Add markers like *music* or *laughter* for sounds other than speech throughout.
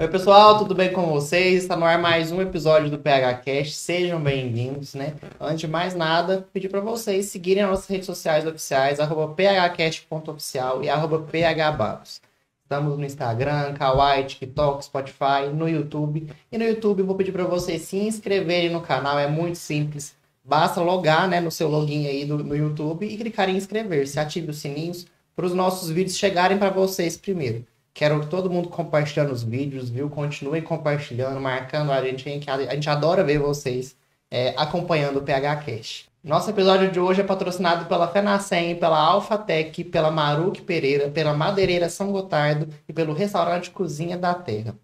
Oi, pessoal, tudo bem com vocês? Está no ar mais um episódio do PH Cast. Sejam bem-vindos, né? Antes de mais nada, pedir para vocês seguirem as nossas redes sociais oficiais, arroba phcast.oficial e arroba phbabos. Estamos no Instagram, Kawaii, TikTok, Spotify, no YouTube. E no YouTube vou pedir para vocês se inscreverem no canal, é muito simples. Basta logar né, no seu login aí do, no YouTube e clicar em inscrever-se. Ative os sininhos para os nossos vídeos chegarem para vocês primeiro. Quero todo mundo compartilhando os vídeos, viu? Continuem compartilhando, marcando a gente, que a gente adora ver vocês é, acompanhando o PH Cash. Nosso episódio de hoje é patrocinado pela Fenacem, pela Alphatec, pela Maruque Pereira, pela Madeireira São Gotardo e pelo restaurante Cozinha da Terra.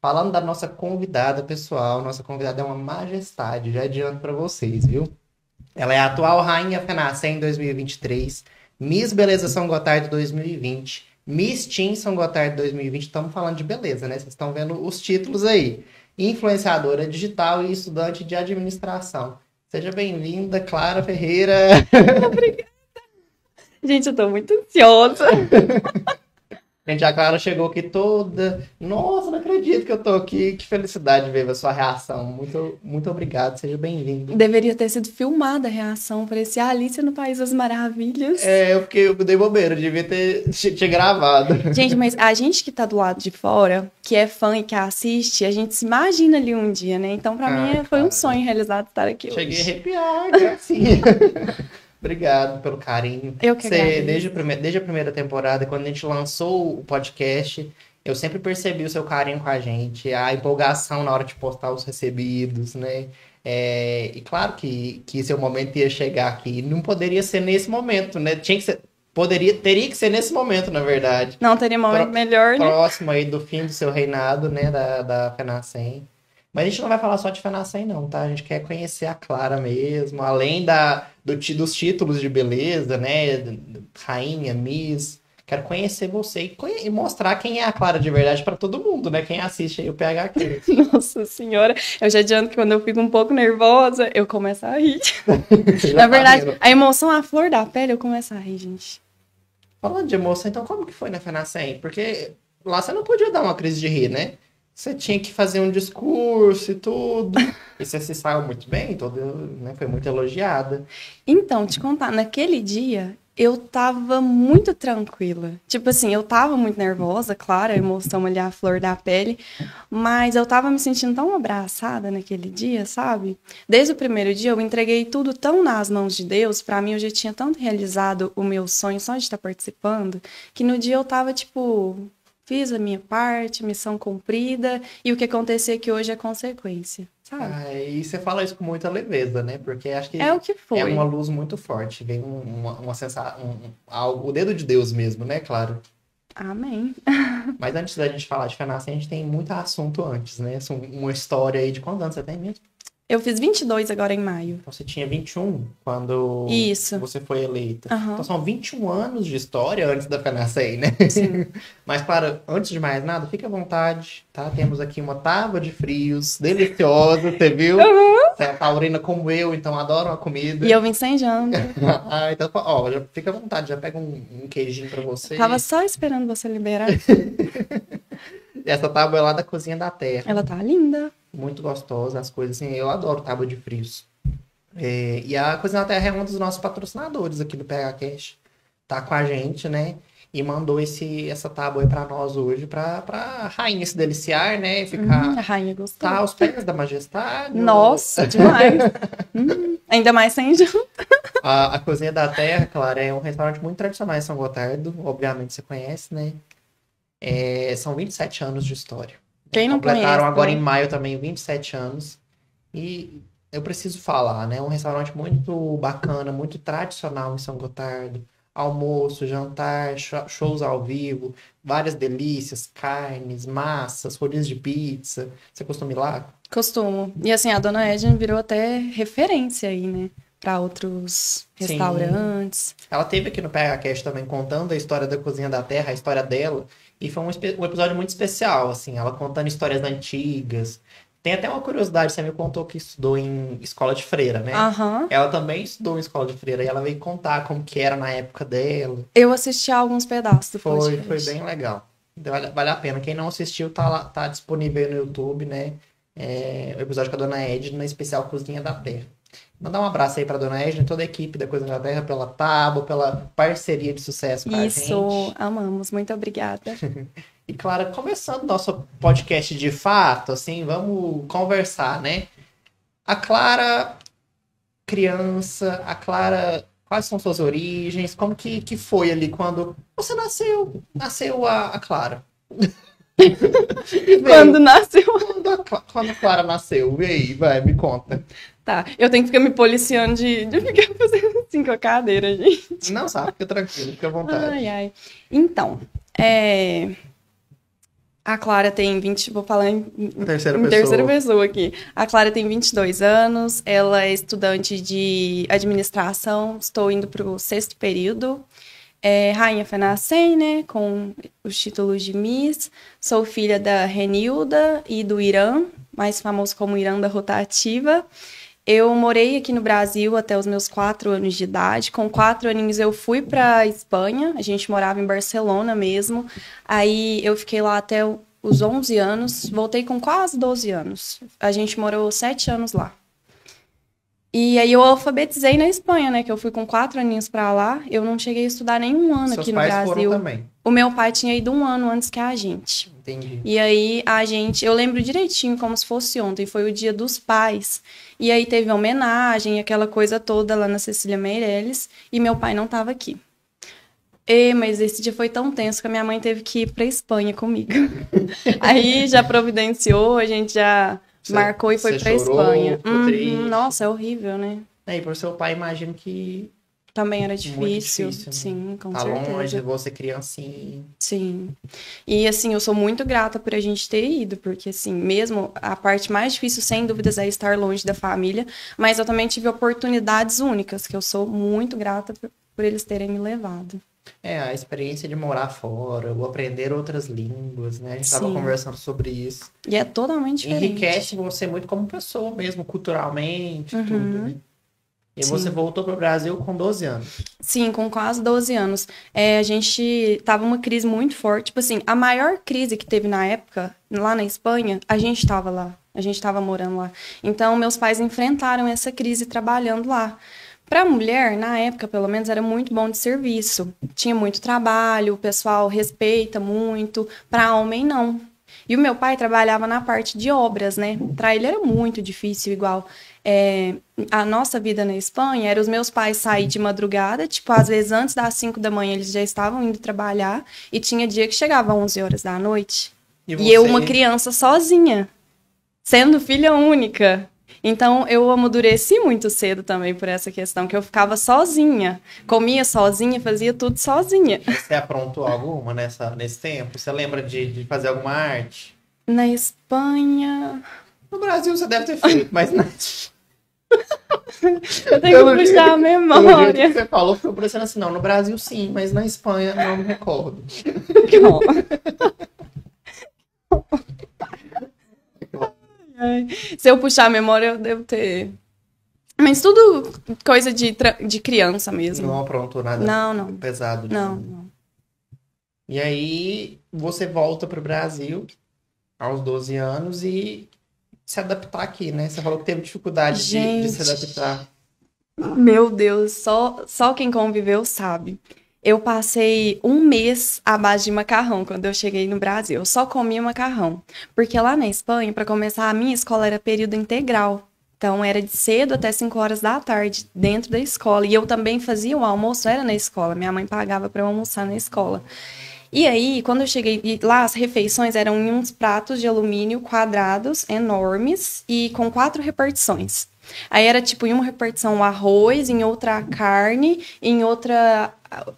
Falando da nossa convidada, pessoal, nossa convidada é uma majestade, já adianto para vocês, viu? Ela é a atual Rainha Fenacem 2023, Miss Beleza São Gotardo 2020, Miss Teen São Gotardo 2020, estamos falando de beleza, né? Vocês estão vendo os títulos aí. Influenciadora digital e estudante de administração. Seja bem-vinda, Clara Ferreira. *laughs* Obrigada. Gente, eu tô muito ansiosa. *laughs* Gente, a Clara chegou aqui toda. Nossa, não acredito que eu tô aqui. Que felicidade ver a sua reação. Muito, muito obrigado, seja bem-vindo. Deveria ter sido filmada a reação. Parecia a Alice no País das Maravilhas. É, eu fiquei, eu dei bobeira, devia ter, ter gravado. Gente, mas a gente que tá do lado de fora, que é fã e que assiste, a gente se imagina ali um dia, né? Então, pra ah, mim, foi um sonho realizado estar aqui Cheguei hoje. Cheguei a arrepiar, sim. *laughs* Obrigado pelo carinho. Eu que Você, desde, a desde a primeira temporada, quando a gente lançou o podcast, eu sempre percebi o seu carinho com a gente, a empolgação na hora de postar os recebidos, né? É, e claro que, que seu momento ia chegar aqui. Não poderia ser nesse momento, né? Tinha que ser. Poderia, teria que ser nesse momento, na verdade. Não teria momento Pro, melhor, né? Próximo aí do fim do seu reinado, né? Da, da FENACEM. Mas a gente não vai falar só de FENACEM, não, tá? A gente quer conhecer a Clara mesmo, além da, do, dos títulos de beleza, né? Rainha, Miss. Quero conhecer você e, conhe e mostrar quem é a Clara de verdade para todo mundo, né? Quem assiste aí o PHQ. *laughs* Nossa senhora, eu já adianto que quando eu fico um pouco nervosa, eu começo a rir. *laughs* Na tá verdade, a emoção a flor da pele, eu começo a rir, gente. Falando de emoção, então como que foi na FENACEM? Porque lá você não podia dar uma crise de rir, né? Você tinha que fazer um discurso e tudo. *laughs* e você se saiu muito bem, todo, né? Foi muito elogiada. Então, te contar, naquele dia eu tava muito tranquila. Tipo assim, eu tava muito nervosa, claro, a emoção ali a flor da pele, mas eu tava me sentindo tão abraçada naquele dia, sabe? Desde o primeiro dia eu entreguei tudo tão nas mãos de Deus, para mim eu já tinha tanto realizado o meu sonho só de estar participando, que no dia eu tava tipo, fiz a minha parte, missão cumprida, e o que acontecer aqui hoje é consequência. Sabe? Ah, e você fala isso com muita leveza, né? Porque acho que é, o que foi. é uma luz muito forte, vem uma, uma sensação, um, algo, o dedo de Deus mesmo, né, claro. Amém. *laughs* Mas antes da gente falar de Fenassi, a gente tem muito assunto antes, né? Uma história aí de quantos anos você tem mesmo? Eu fiz 22 agora em maio. Então você tinha 21 quando Isso. você foi eleita. Uhum. Então são 21 anos de história antes da FENACEI, né? Sim. *laughs* Mas, para, antes de mais nada, fique à vontade, tá? Temos aqui uma tábua de frios deliciosa, você viu? Uhum. Você é taurina como eu, então adoro a comida. E eu vim sem janta. *laughs* ah, então, ó, já fica à vontade, já pega um, um queijinho pra você. Eu tava só esperando você liberar. *laughs* Essa tábua é lá da Cozinha da Terra. Ela tá linda muito gostosa, as coisas assim. Eu adoro tábua de frios. É, e a Cozinha da Terra é um dos nossos patrocinadores aqui do PH Cash. Tá com a gente, né? E mandou esse, essa tábua aí pra nós hoje, pra, pra rainha se deliciar, né? E ficar. Hum, a rainha gostou. Tá aos pés da majestade. Nossa, *laughs* demais. hum, ainda mais sem janta. A, a Cozinha da Terra, claro, é um restaurante muito tradicional em São Gotardo. Obviamente você conhece, né? É, são 27 anos de história. Quem não Completaram conhece, agora né? em maio também 27 anos. E eu preciso falar, né? Um restaurante muito bacana, muito tradicional em São Gotardo. Almoço, jantar, shows ao vivo, várias delícias, carnes, massas, rodízios de pizza. Você costuma ir lá? Costumo. E assim, a dona Edna virou até referência aí, né? Para outros restaurantes. Sim. Ela teve aqui no PHCast também contando a história da Cozinha da Terra, a história dela. E foi um, um, episódio muito especial, assim, ela contando histórias antigas. Tem até uma curiosidade, você me contou que estudou em escola de freira, né? Uhum. Ela também estudou em escola de freira e ela veio contar como que era na época dela. Eu assisti a alguns pedaços do Foi, foi bem legal. Vale, vale a pena. Quem não assistiu, tá, lá, tá disponível aí no YouTube, né? É, o episódio com a Dona Edna, especial Cozinha da Terra. Mandar um abraço aí pra Dona Edna e toda a equipe da Cozinha da Terra, pela tábua, pela parceria de sucesso com a gente. Isso, amamos. Muito obrigada. *laughs* E, Clara, começando nosso podcast de fato, assim, vamos conversar, né? A Clara, criança, a Clara, quais são suas origens? Como que, que foi ali quando você nasceu? Nasceu a, a Clara. *laughs* Quando nasceu. Quando a, quando a Clara nasceu, e aí, vai, me conta. Tá, eu tenho que ficar me policiando de, de ficar fazendo *laughs* assim com a cadeira, gente. Não sabe, fica tranquilo, fica à vontade. Ai, ai. Então, é... A Clara tem 20, vou falar em, Terceira em pessoa. terceira pessoa aqui. A Clara tem 22 anos, ela é estudante de administração, estou indo para o sexto período. É Rainha Fenacem, né, com os títulos de Miss. Sou filha da Renilda e do Irã, mais famoso como Irã da Rotativa. Eu morei aqui no Brasil até os meus quatro anos de idade. Com quatro aninhos eu fui para Espanha. A gente morava em Barcelona mesmo. Aí eu fiquei lá até os 11 anos. Voltei com quase 12 anos. A gente morou sete anos lá. E aí eu alfabetizei na Espanha, né? Que eu fui com quatro aninhos para lá. Eu não cheguei a estudar nenhum ano Seus aqui no pais foram Brasil. também. O meu pai tinha ido um ano antes que a gente. Entendi. E aí a gente, eu lembro direitinho como se fosse ontem, foi o dia dos pais. E aí teve homenagem, aquela coisa toda lá na Cecília Meirelles, e meu pai não estava aqui. E, mas esse dia foi tão tenso que a minha mãe teve que ir para Espanha comigo. *laughs* aí já providenciou, a gente já Você- marcou e foi para chorou, Espanha. Uhum, nossa, é horrível, né? É, E por seu pai, imagino que Também era difícil. difícil, né? Sim, com tá certeza. longe, você criancinha. Sim. E assim, eu sou muito grata por a gente ter ido, porque assim, mesmo a parte mais difícil, sem dúvidas, é estar longe da família, mas eu também tive oportunidades únicas, que eu sou muito grata por, por eles terem me levado. É, a experiência de morar fora, ou aprender outras línguas, né? A gente tava Sim. conversando sobre isso. E é totalmente diferente. Enriquece você muito como pessoa mesmo, culturalmente, Uhum. tudo, né? E Sim. você voltou pro Brasil com 12 anos. Sim, com quase 12 anos. É, a gente tava uma crise muito forte. Tipo assim, a maior crise que teve na época, lá na Espanha, a gente tava lá. A gente tava morando lá. Então, meus pais enfrentaram essa crise trabalhando lá. Para mulher, na época, pelo menos, era muito bom de serviço. Tinha muito trabalho, o pessoal respeita muito. Para homem, não. E o meu pai trabalhava na parte de obras, né? Para ele era muito difícil, igual. É, a nossa vida na Espanha era os meus pais sair de madrugada, tipo, às vezes antes das 5 da manhã eles já estavam indo trabalhar, e tinha dia que chegava às 11 horas da noite. E, eu, você- uma criança sozinha, sendo filha única. Então, eu amadureci muito cedo também por essa questão, que eu ficava sozinha. Comia sozinha, fazia tudo sozinha. Você aprontou alguma nessa, nesse tempo? Você lembra de, de fazer alguma arte? Na Espanha. No Brasil você deve ter feito, mas na... Eu tenho Pelo que puxar a pelo memória. que você falou, ficou parecendo assim, não, no Brasil sim, mas na Espanha não me recordo. Não. Se eu puxar a memória, eu devo ter. Mas tudo coisa de, tra- de criança mesmo. Não aprontou nada Não, não. pesado. Não, não. E aí você volta pro Brasil aos 12 anos e se adaptar aqui, né? Você falou que teve dificuldade de, de se Gente. adaptar. Meu Deus, só, só quem conviveu sabe. Eu passei um mês à base de macarrão quando eu cheguei no Brasil. Eu só comia macarrão. Porque lá na Espanha, para começar, a minha escola era período integral. Então era de cedo até 5 horas da tarde, dentro da escola. E eu também fazia o almoço, era na escola. Minha mãe pagava para eu almoçar na escola. E aí, quando eu cheguei lá, as refeições eram em uns pratos de alumínio quadrados, enormes, e com quatro repartições. Aí era tipo, em uma repartição o arroz, em outra a carne, em outra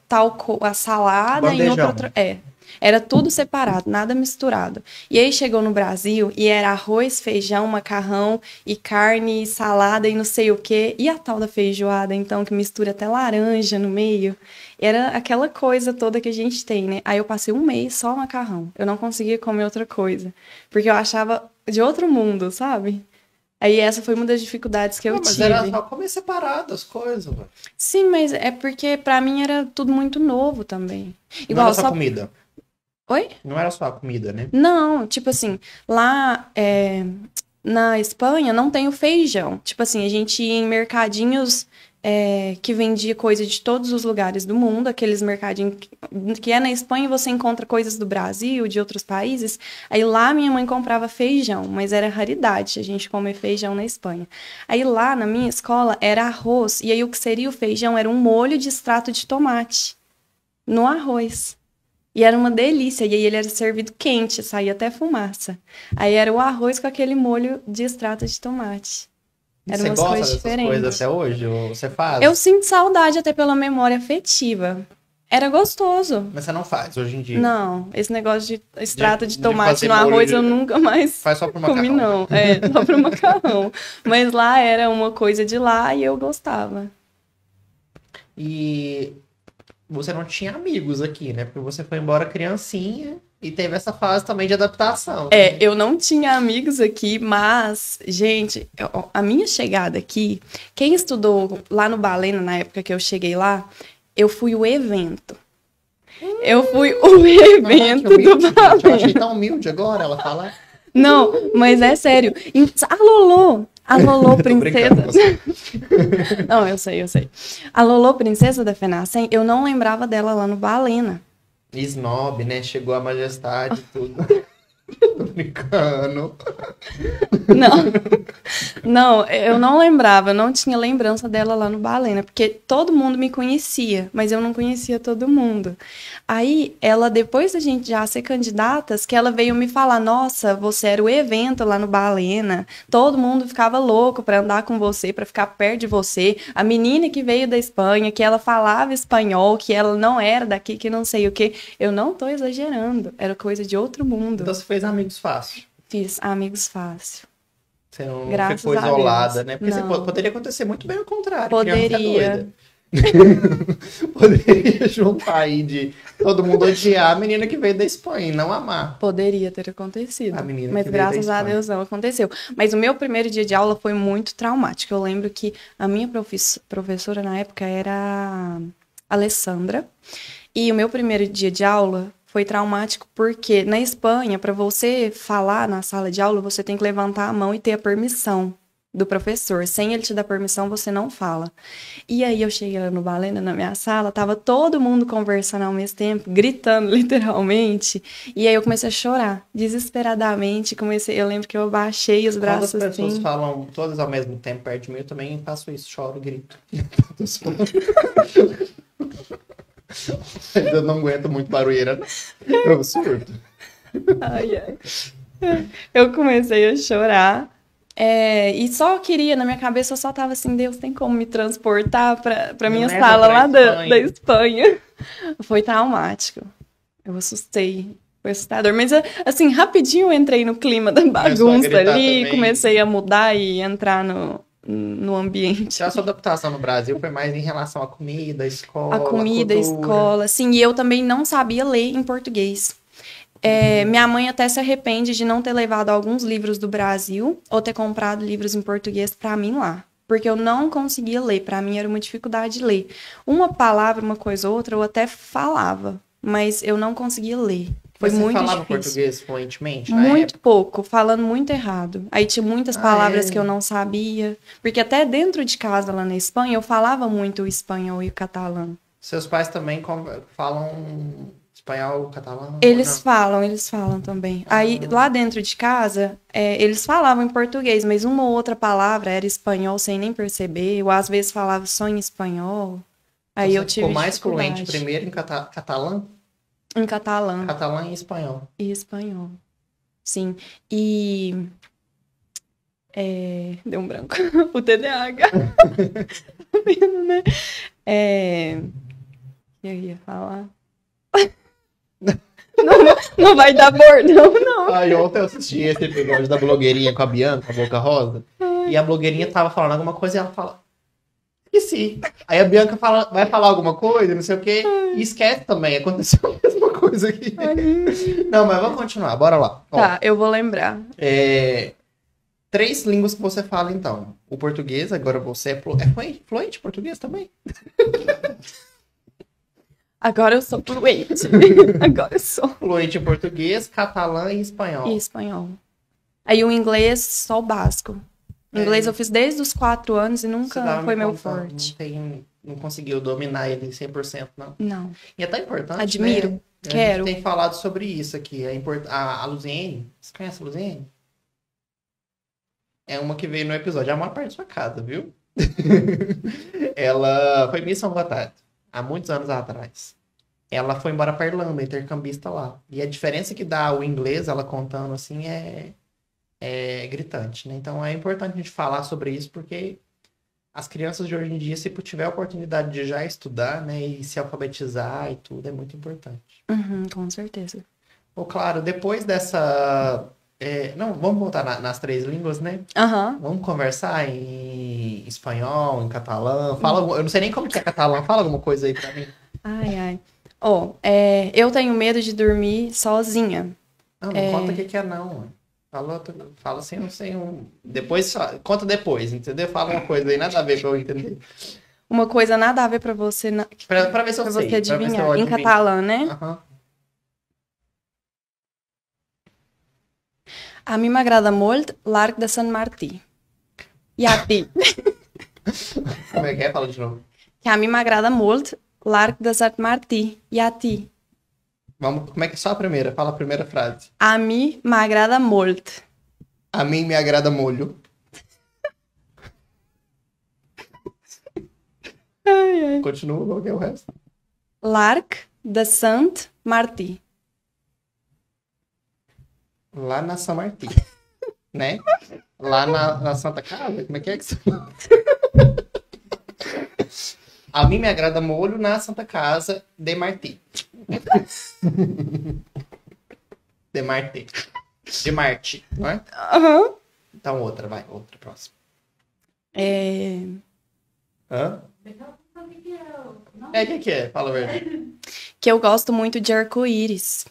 tal a salada, em Bandejão. outra. É. Era tudo separado, nada misturado. E aí chegou no Brasil e era arroz, feijão, macarrão e carne, e salada e não sei o quê. E a tal da feijoada, então, que mistura até laranja no meio. Era aquela coisa toda que a gente tem, né? Aí eu passei um mês só macarrão. Eu não conseguia comer outra coisa. Porque eu achava de outro mundo, sabe? Aí essa foi uma das dificuldades que eu Não, mas tive. era só comer separado as coisas, velho. Sim, mas é porque pra mim era tudo muito novo também. Igual Igual a só comida. Oi? Não era só a comida, né? Não, tipo assim, lá é, na Espanha não tem o feijão. Tipo assim, a gente ia em mercadinhos é, que vendia coisa de todos os lugares do mundo, aqueles mercadinhos que, que é na Espanha você encontra coisas do Brasil, de outros países. Aí lá minha mãe comprava feijão, mas era raridade a gente comer feijão na Espanha. Aí lá na minha escola era arroz, e aí o que seria o feijão era um molho de extrato de tomate no arroz. E era uma delícia. E aí ele era servido quente, saía até fumaça. Aí era o arroz com aquele molho de extrato de tomate. Era você umas gosta coisas dessas diferentes. coisas até hoje? Ou você faz? Eu sinto saudade até pela memória afetiva. Era gostoso. Mas você não faz hoje em dia. Não, esse negócio de extrato De- de, de tomate fazer no arroz de- eu nunca mais Faz só pro comi, não. É, só pro *laughs* macarrão. Mas lá era uma coisa de lá e eu gostava. E você não tinha amigos aqui, né? Porque você foi embora criancinha e teve essa fase também de adaptação. É, eu não tinha amigos aqui, mas, gente, a minha chegada aqui, quem estudou lá no Balena na época que eu cheguei lá, eu fui o evento. Eu fui o evento humilde, do gente. Eu achei Balena. tão humilde agora ela falar. Não, mas é sério. Em- A Lolô, *laughs* a brincando, princesa. *laughs* Não, eu sei, eu sei. A Lolô princesa da Fenacem, eu não lembrava dela lá no Balena. Snob, né? Chegou a majestade e tudo. *laughs* Tô brincando. Não, não, eu não lembrava, eu não tinha lembrança dela lá no Balena, porque todo mundo me conhecia, mas eu não conhecia todo mundo. Aí, ela, depois da gente já ser candidatas, que ela veio me falar: Nossa, você era o evento lá no Balena, todo mundo ficava louco pra andar com você, pra ficar perto de você. A menina que veio da Espanha, que ela falava espanhol, que ela não era daqui, que não sei o quê. Eu não tô exagerando, era coisa de outro mundo. Então você fez amigos fácil. Fiz amigos fácil. Você não Graças ficou isolada, né? Porque poderia acontecer muito bem o contrário. Poderia. *laughs* poderia juntar aí de todo mundo odiar a menina que veio da Espanha e não amar. Poderia ter acontecido. A menina mas graças a. Deus não aconteceu. Mas o meu primeiro dia de aula foi muito traumático. Eu lembro que a minha profes- professora na época era a Alessandra. E o meu primeiro dia de aula foi traumático porque na Espanha, para você falar na sala de aula, você tem que levantar a mão e ter a permissão do professor. Sem ele te dar permissão, você não fala. E aí eu cheguei lá no Balena, na minha sala, tava todo mundo conversando ao mesmo tempo, gritando *laughs* literalmente. E aí eu comecei a chorar, desesperadamente. Comecei, eu lembro que eu abaixei os Quando as braços pessoas assim. falam todas ao mesmo tempo perto de mim, eu também faço isso, choro, grito. *laughs* Mas eu não aguento muito barulheira. Eu surto. Ai, ai. Eu comecei a chorar. é, e só queria, na minha cabeça, eu só tava assim, Deus, tem como me transportar pra, pra minha leva sala pra lá da, Espanha. da Espanha. Foi traumático. Eu assustei. Foi assustador. Mas, assim, rapidinho eu entrei no clima da bagunça ali, também. comecei a mudar e entrar no, no ambiente. A sua adaptação no Brasil foi mais em relação à comida, à escola, A comida, cultura. escola. Sim, e eu também não sabia ler em português. É, minha mãe até se arrepende de não ter levado alguns livros do Brasil ou ter comprado livros em português pra mim lá. Porque eu não conseguia ler, Pra mim era uma dificuldade de ler. Uma palavra, uma coisa ou outra, eu até falava, mas eu não conseguia ler. Foi você muito falava difícil. português fluentemente Muito pouco, falando muito errado. Aí tinha muitas Ah, palavras é? que eu não sabia. Porque até dentro de casa, lá na Espanha, eu falava muito o espanhol e o catalão. Seus pais também falam espanhol, catalão? Eles não? falam, eles falam também. Aí, Ah. lá dentro de casa, é, eles falavam em português, mas uma ou outra palavra era espanhol sem nem perceber, ou às vezes falava só em espanhol. Aí Então, eu você tive ficou mais fluente primeiro em cata catalão? Em catalão Catalão e espanhol. e espanhol. Sim. E. É... Deu um branco. o TDAH. Tá vendo, né? É... Eu ia falar. *laughs* Não, não vai dar bordão, não. Ai, ontem eu assisti esse episódio da blogueirinha com a Bianca, a Boca Rosa. E a blogueirinha tava falando alguma coisa e ela fala. Esqueci. Aí a Bianca fala, vai falar alguma coisa, não sei o quê, e esquece também. Aconteceu a *laughs* mesma coisa aqui. Não, mas vamos continuar, bora lá. Ó, Tá, eu vou lembrar. é, Três línguas que você fala, então. O português, agora você é, flu... é fluente, fluente em português também? *laughs* Agora eu sou fluente. *laughs* Agora eu sou. Fluente em português, catalã e espanhol. E espanhol. Aí o inglês, só o básico. É. Inglês eu fiz desde os quatro anos e nunca foi me meu forte. Não, tem, não conseguiu dominar ele 100%, não. Não. E é tão importante, Admiro. né? A Quero. gente tem falado sobre isso aqui. A, import... a, a Luziene, você conhece a Luziene? É uma que veio no episódio. É uma parte da sua casa, viu? *laughs* ela foi Miss São Gotardo, há muitos anos atrás. Ela foi embora pra Irlanda, intercambista lá. E a diferença que dá o inglês, ela contando assim, é, é gritante, né? Então é importante a gente falar sobre isso, porque as crianças de hoje em dia, se tiver a oportunidade de já estudar, né, e se alfabetizar e tudo, é muito importante. Uhum, com certeza. Ou claro, depois dessa. é, não, vamos voltar na- nas três línguas, né? Aham. Vamos conversar em espanhol, em catalão. Fala, algum- eu não sei nem como que é catalão. Fala alguma coisa aí pra mim. Ai, ai. Ó, é, eu tenho medo de dormir sozinha. Não, não conta o que, que é, não. Fala, outra- fala sem, um- sem um. Depois, só- conta depois, entendeu? Fala uma coisa aí, nada a ver pra eu entender. Uma coisa nada a ver pra você, na- Pra, pra ver se eu pra sei. você pra ver se eu adivinhar. Em catalã, né? Aham. A mim m'agrada molt l'arc de Sant Martí. E a ti? *laughs* Como é que é? Fala de novo. Que a mim m'agrada molt l'arc de Sant Martí. E a ti? Vamos, como é que é só a primeira? Fala a primeira frase. A mim m'agrada molt. A mim me agrada molho. Continua, qual é o resto? L'arc de Sant Martí. Lá na São Martim. né? Lá na, na Santa Casa? Como é que é que você *laughs* A mim me agrada molho na Santa Casa de Marti. *laughs* de Marti. De Marte, não é? Aham. Então outra, vai. Outra, próxima. É... Hã? É, o que, que é? Fala a verdade. Que eu gosto muito de arco-íris.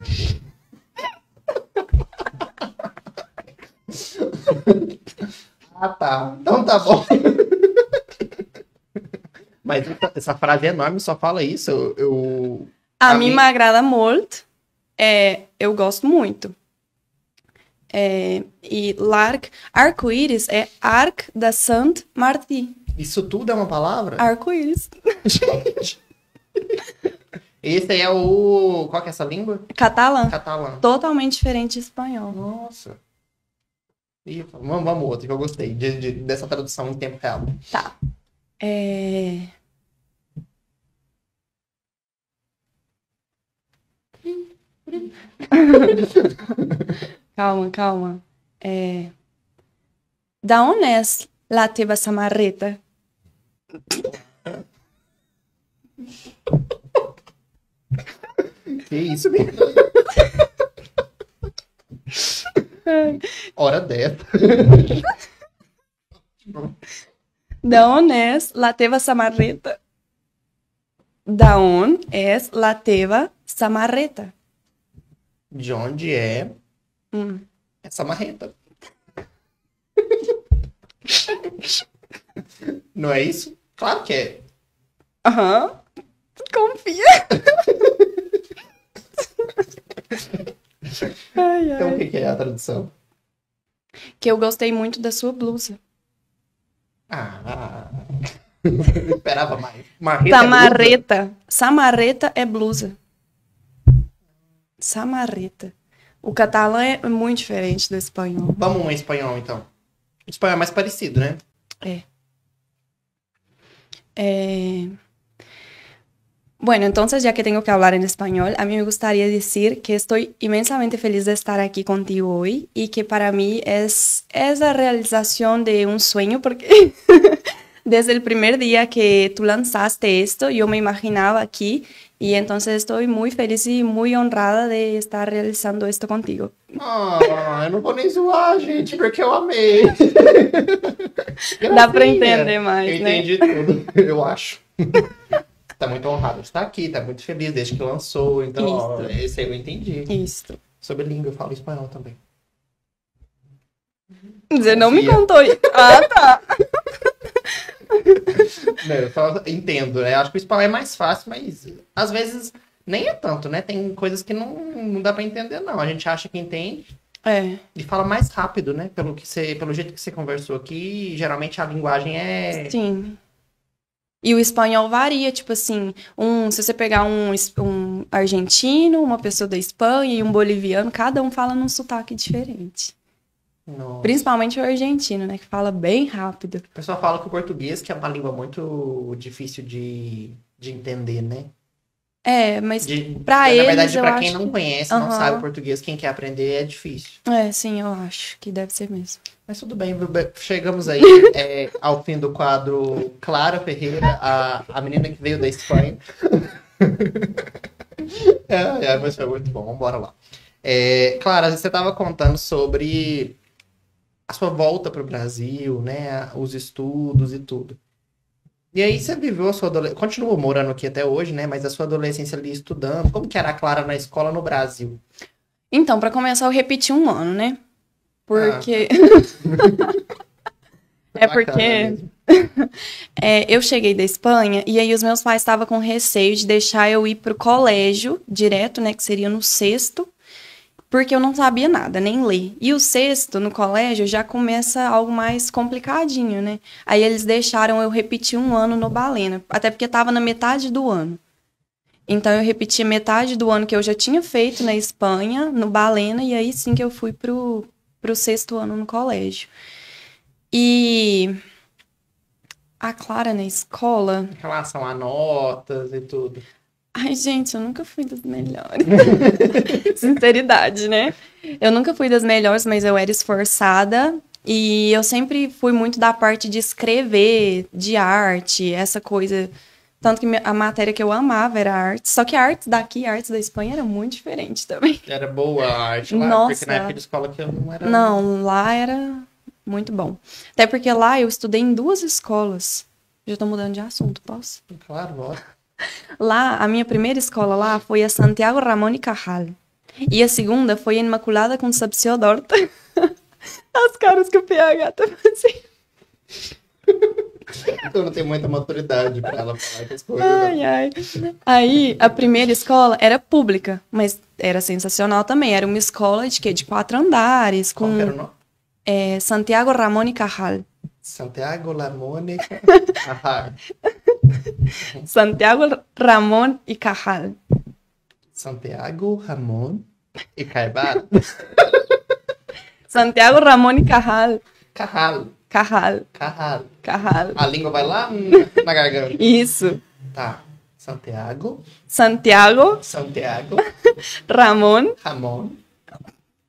*laughs* Ah, tá. Então tá bom. *laughs* *laughs* Mas essa, frase é enorme, só fala isso. Eu, eu- A, A mim mim- m'agrada molt. É, eu gosto muito. É, e l'arc, arco-íris é arc de Sant Martí. Isso tudo é uma palavra? Arco-íris. Gente. Esse aí é o. Qual que é essa língua? Catalã. Catalã. Totalmente diferente de espanhol. Nossa. Ih, vamos, vamos outro que eu gostei de- de- dessa tradução em tempo real. Tá. É... *laughs* calma, calma. É... Da onde é la teva samarreta? *laughs* Que isso, menino? *laughs* Hora dessa. *laughs* Da onde é la teva samarreta? Da onde é la teva samarreta? De onde é Hum. essa marreta? Não é isso? Claro que é. Aham. Confia. *laughs* ai, ai. Então o que é a tradução? Que eu gostei muito da sua blusa. Ah. *laughs* Esperava mais. Marreta é blusa? Samarreta. Samarreta é blusa. Samarreta. O catalã é muito diferente do espanhol. Vamos em espanhol, então. O espanhol é mais parecido, né? Eh, Bueno, entonces ya que tengo que hablar en español, a mí me gustaría decir que estoy inmensamente feliz de estar aquí contigo hoy y que para mí es, es la realización de un sueño porque *laughs* desde el primer día que tú lanzaste esto, yo me imaginaba aquí y entonces estoy muy feliz y muy honrada de estar realizando esto contigo. Ah, não vou nem zoar, gente, porque eu amei. Dá *laughs* Gracinha. entender mais, Eu né? entendi tudo, *laughs* eu acho. Tá muito honrado de estar aqui, tá muito feliz desde que lançou. Então, ó, esse aí eu entendi. Isso. Sobre língua, eu falo espanhol também. Você não me contou. Ah, tá. *laughs* Não, eu só entendo, né? Acho que o espanhol é mais fácil, mas às vezes nem é tanto, né? Tem coisas que não, não dá pra entender, não. A gente acha que entende É. e fala mais rápido, né? Pelo, que você, pelo jeito que você conversou aqui, geralmente a linguagem é. Sim. E o espanhol varia, tipo assim, um, se você pegar um, um argentino, uma pessoa da Espanha e um boliviano, cada um fala num sotaque diferente. Nossa. Principalmente o argentino, né? Que fala bem rápido. O pessoal fala que o português que é uma língua muito difícil de, de entender, né? É, mas De, pra na eles, verdade, eu pra acho quem não que- conhece, não sabe português, quem quer aprender é difícil. é, sim, eu acho que deve ser mesmo. Mas tudo bem, chegamos aí *laughs* é, ao fim do quadro Clara Ferreira, a, a menina que veio da Espanha. *laughs* é, é, mas foi muito bom, vamos embora lá. É, Clara, você estava contando sobre a sua volta para o Brasil, né? Os estudos e tudo. E aí você viveu a sua adolescência, continuou morando aqui até hoje, né? Mas a sua adolescência ali estudando. Como que era a Clara na escola no Brasil? Então, pra começar, eu repeti um ano, né? Porque. *laughs* é Bacana porque *laughs* é, eu cheguei da Espanha e aí os meus pais estavam com receio de deixar eu ir pro colégio direto, né? Que seria no sexto, porque eu não sabia nada, nem ler. E o sexto, no colégio, já começa algo mais complicadinho, né? Aí eles deixaram eu repetir um ano no Balena, até porque tava na metade do ano. Então eu repeti metade do ano que eu já tinha feito na Espanha, no Balena, e aí sim que eu fui pro, pro sexto ano no colégio. E a Clara na escola. Em relação a notas e tudo. Ai, gente, eu nunca fui das melhores. *laughs* Sinceridade, né? Eu nunca fui das melhores, mas eu era esforçada. E eu sempre fui muito da parte de escrever, de arte, essa coisa. Tanto que a matéria que eu amava era arte. Só que a arte daqui, a arte da Espanha era muito diferente também. Era boa a arte lá, Nossa. porque na época de escola que eu não era. Não, lá era muito bom. Até porque lá eu estudei em duas escolas. Já tô mudando de assunto, posso? Claro, bora. Lá, a minha primeira escola lá foi a Santiago Ramón y Cajal. E a segunda foi a Imaculada Concepción d'Horta. *laughs* As caras que o PH tá fazendo. Eu não tenho muita maturidade pra ela falar essas coisas. Ai, ai. Aí, a primeira escola era pública, mas era sensacional também. Era uma escola de quê? De quatro andares, Qual com que era o nome? é, Santiago Ramón y Cajal. Santiago Lamônica. *laughs* Ahá. *laughs* Santiago Ramón y Cajal. Santiago Ramon e Carvalho. Santiago Ramón y Cajal. Carralo. Cajal. Carralo. Cajal. A língua vai lá na garganta. Isso. Tá. Santiago. Santiago Santiago. Ramón. Ramon.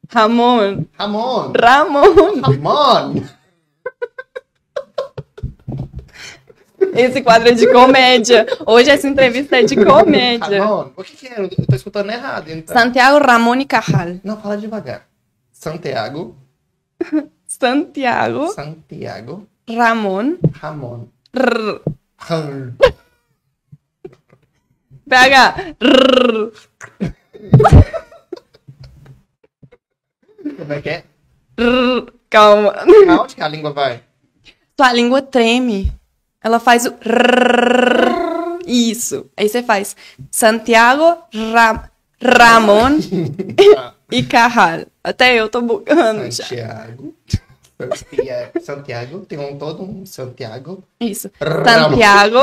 Ramón. Ramon. Ramón. Ramon. Esse quadro é de comédia. Hoje essa entrevista é de comédia. Ramon. O que, que é? Eu tô escutando errado, então. Santiago Ramón y Cajal. Não, fala devagar. Santiago. *laughs* Santiago Santiago. Ramón. Ramon. Rrr. Rrr. PH. Rrr. Como é que é? Rrr. Calma. Aonde que a língua vai? Tua língua treme. Ela faz o. Isso. Aí você faz Santiago Ra Ramón Tá. e Cajal. Até eu tô bugando já. Santiago. Santiago. Santiago. Tem um todo um Santiago. Isso. Santiago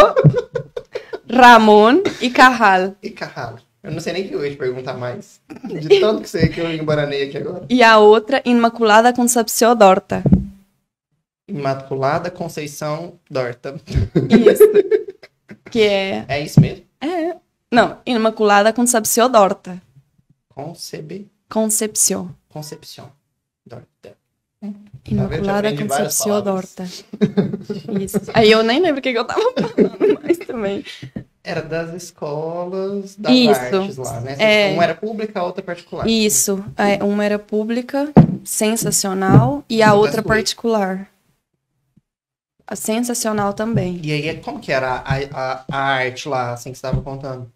Ramón e Cajal. E Carralo. Eu não sei nem o que eu ia te perguntar mais. De tanto que sei que eu embaranei aqui agora. E a outra, Imaculada Concepción d'Horta. Imaculada Conceição Dorta. Isso. que é. É isso mesmo? É. Não, Imaculada Concepción d'Horta. Concebe... Concepción. Concepção. Dorta. Imaculada várias Concepción palavras. d'Horta. Isso. Aí eu nem lembro o que, que eu tava falando, mas também. Era das escolas das Isso. artes lá, né? É. Um era pública, a outra particular. Isso. É, uma era pública, sensacional, e a outra particular. A sensacional também. E aí, como que era a, a, a arte lá, assim, que você estava contando?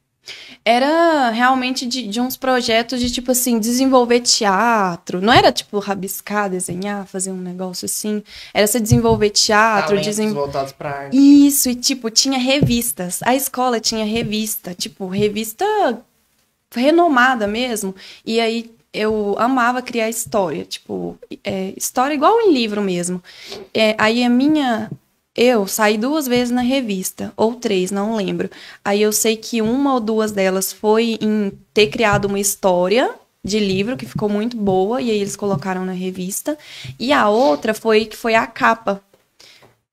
Era realmente de, de uns projetos de, tipo assim, desenvolver teatro. Não era, tipo, rabiscar, desenhar, fazer um negócio assim. Era você desenvolver teatro, desenvolver. voltados pra arte. Isso, e tipo, tinha revistas. A escola tinha revista, tipo, revista renomada mesmo. E aí eu amava criar história, tipo, é, história igual em livro mesmo. É, aí a minha. Eu saí duas vezes na revista, ou três, não lembro. Aí eu sei que uma ou duas delas foi em ter criado uma história de livro que ficou muito boa, e aí eles colocaram na revista. E a outra foi que foi a capa.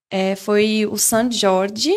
É, foi o San Jorge,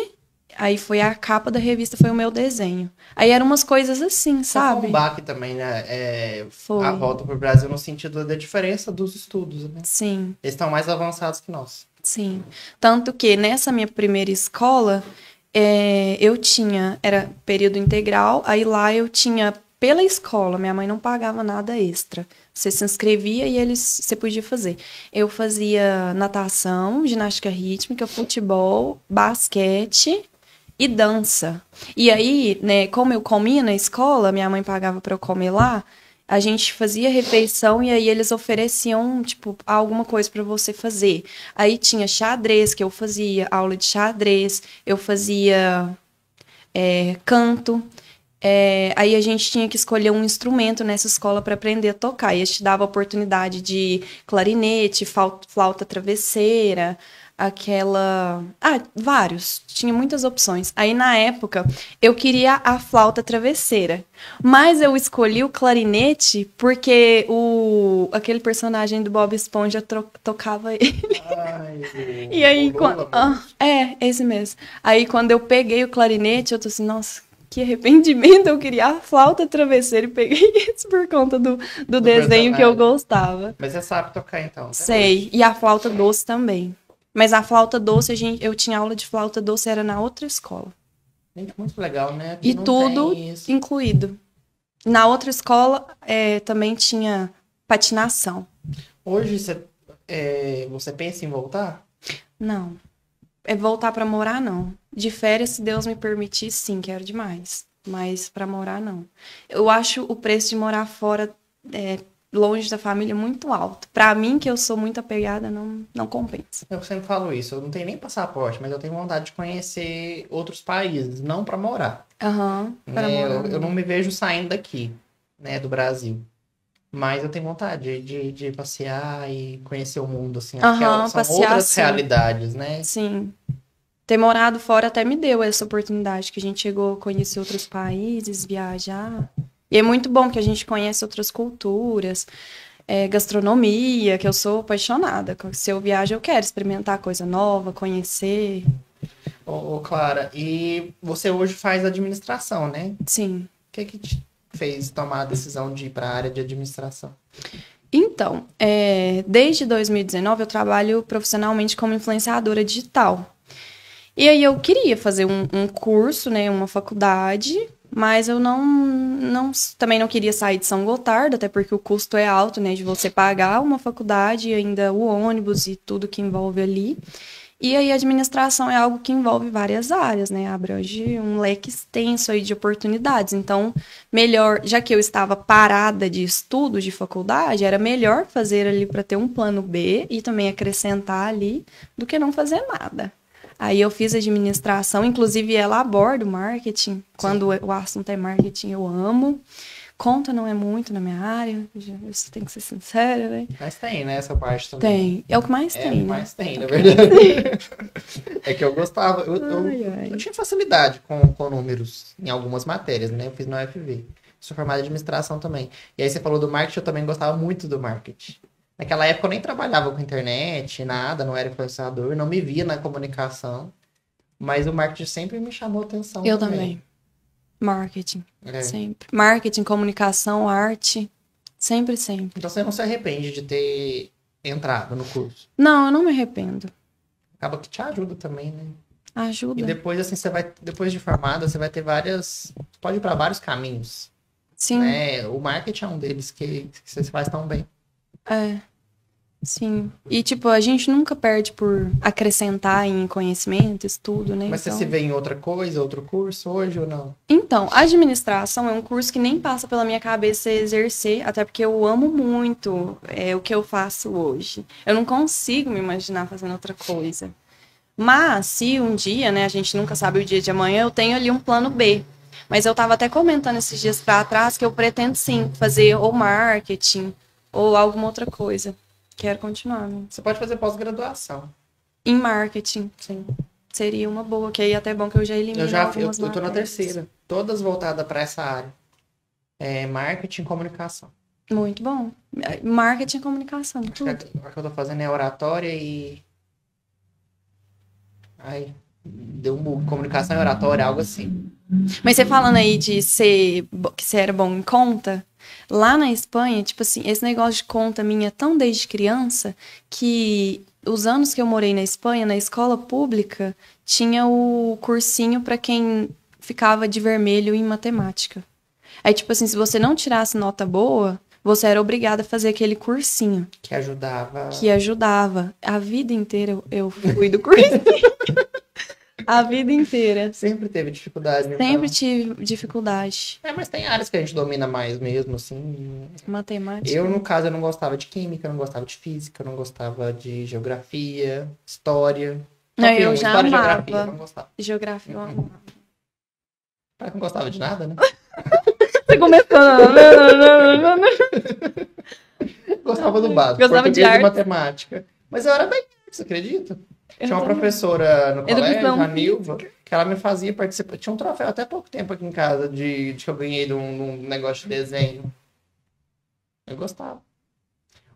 aí foi a capa da revista, foi o meu desenho. Aí eram umas coisas assim, Só foi sabe? um baque também, né? É, Foi. a volta pro Brasil no sentido da diferença dos estudos, né? Sim. Eles estão mais avançados que nós. Sim. Tanto que nessa minha primeira escola, é, eu tinha, era período integral, aí lá eu tinha pela escola, minha mãe não pagava nada extra. Você se inscrevia e eles você podia fazer. Eu fazia natação, ginástica rítmica, futebol, basquete e dança. E aí, né, como eu comia na escola, minha mãe pagava para eu comer lá, a gente fazia refeição e aí eles ofereciam, tipo, alguma coisa para você fazer. Aí tinha xadrez que eu fazia, aula de xadrez, eu fazia é, canto. É, aí a gente tinha que escolher um instrumento nessa escola para aprender a tocar. E eles te dava a oportunidade de clarinete, flauta travesseira, aquela. Ah, vários. Tinha muitas opções. Aí na época eu queria a flauta travesseira. Mas eu escolhi o clarinete porque o aquele personagem do Bob Esponja tro- tocava *laughs* ele. Ai, E aí, quando... Lula, ah, é, esse mesmo. Aí quando eu peguei o clarinete, eu tô assim, nossa, que arrependimento, eu queria a flauta travesseira e peguei *laughs* isso por conta do, do, desenho que eu personagem. gostava. Mas você sabe tocar então. né? Sei, e a flauta doce também. Mas a flauta doce, a gente, eu tinha aula de flauta doce, era na outra escola. Muito legal, né? E tudo incluído. Na outra escola é, também tinha patinação. Hoje você, é, você pensa em voltar? Não. É voltar pra morar, não. De férias, se Deus me permitir, sim, quero demais. Mas pra morar, não. Eu acho o preço de morar fora, é, longe da família, muito alto. Pra mim, que eu sou muito apegada, não, não compensa. Eu sempre falo isso. Eu não tenho nem passaporte, mas eu tenho vontade de conhecer outros países, não pra morar. Aham. pra né? morar, Eu, eu não me vejo saindo daqui, né, do Brasil. Mas eu tenho vontade de, de passear e conhecer o mundo, assim. Acho que é- são passear, outras sim. realidades, né? Sim. Ter morado fora até me deu essa oportunidade, que a gente chegou a conhecer outros países, viajar. E é muito bom que a gente conhece outras culturas, é, gastronomia, que eu sou apaixonada. Se eu viajo, eu quero experimentar coisa nova, conhecer. Ô, ô, Clara, e você hoje faz administração, né? Sim. O que que te fez tomar a decisão de ir para a área de administração? Então, é, desde 2019 eu trabalho profissionalmente como influenciadora digital. E aí eu queria fazer um, um curso, né, uma faculdade, mas eu não, não, também não queria sair de São Gotardo, até porque o custo é alto, né, de você pagar uma faculdade e ainda o ônibus e tudo que envolve ali. E aí a administração é algo que envolve várias áreas, né, abrange um leque extenso aí de oportunidades. Então, melhor, já que eu estava parada de estudos de faculdade, era melhor fazer ali para ter um plano B e também acrescentar ali do que não fazer nada. Aí eu fiz administração, inclusive ela aborda o marketing. Quando o assunto é marketing, eu amo. Conta não é muito na minha área, isso tem que ser sincera, né? Mas tem, né, essa parte também. Tem. É o que mais É, tem, né? mas tem, na *laughs* verdade. é que eu gostava. Eu, eu, Ai, ai. eu tinha facilidade com, com números em algumas matérias, né? Eu fiz no UFV. Sou formado em administração também. E aí você falou do marketing, eu também gostava muito do marketing. Naquela época eu nem trabalhava com internet, nada, não era influenciador, não me via na comunicação. Mas o marketing sempre me chamou atenção. Eu também. Marketing, É. sempre. Marketing, comunicação, arte. Sempre, sempre. Então você não se arrepende de ter entrado no curso. Não, eu não me arrependo. Acaba que te ajuda também, né? E Ajuda. depois, assim, você vai. Depois de formada, você vai ter várias. Pode ir para vários caminhos. Sim, Né? O marketing é um deles que, que você faz tão bem. É. Sim. E, tipo, a gente nunca perde por acrescentar em conhecimento, estudo, né? Mas então... você se vê em outra coisa, outro curso hoje ou não? Então, administração é um curso que nem passa pela minha cabeça exercer, até porque eu amo muito é, o que eu faço hoje. Eu não consigo me imaginar fazendo outra coisa. Mas, se um dia, né, a gente nunca sabe o dia de amanhã, eu tenho ali um plano B. Mas eu estava até comentando esses dias para trás que eu pretendo sim fazer ou marketing ou alguma outra coisa. Quero continuar. Né? Você pode fazer pós-graduação. Em marketing, sim. Seria uma boa, que aí é até bom que eu já elimino Eu já eu, eu tô na terceira. Todas voltadas para essa área. É marketing e comunicação. Muito bom. Marketing e comunicação, Acho que tudo. a- a que eu tô fazendo é oratória e. Ai, deu um bug. Comunicação e oratória, algo assim. Mas você falando aí de ser que você era bom em conta, lá na Espanha, tipo assim, esse negócio de conta minha tão desde criança que os anos que eu morei na Espanha, na escola pública, tinha o cursinho para quem ficava de vermelho em matemática. Aí, tipo assim, se você não tirasse nota boa, você era obrigada a fazer aquele cursinho Que ajudava. que ajudava. A vida inteira eu- eu fui do *laughs* cursinho. A vida inteira. Sempre teve dificuldade. então. Sempre tive dificuldade. É, mas tem áreas que a gente domina mais mesmo, assim. Matemática. Eu, no caso, eu não gostava de química, eu não gostava de física, eu não gostava de geografia, história. Não, eu um, já história amava. geografia, eu não gostava. Geografia eu amava. Cara, que não gostava de nada, né? *laughs* Você começou. Gostava do básico. Gostava de arte. matemática. Mas eu era bem, você acredita? Tinha uma professora no colégio, Educação a Nilva, que ela me fazia participar. Tinha um troféu até pouco tempo aqui em casa de, de que eu ganhei de um, um negócio de desenho. Eu gostava.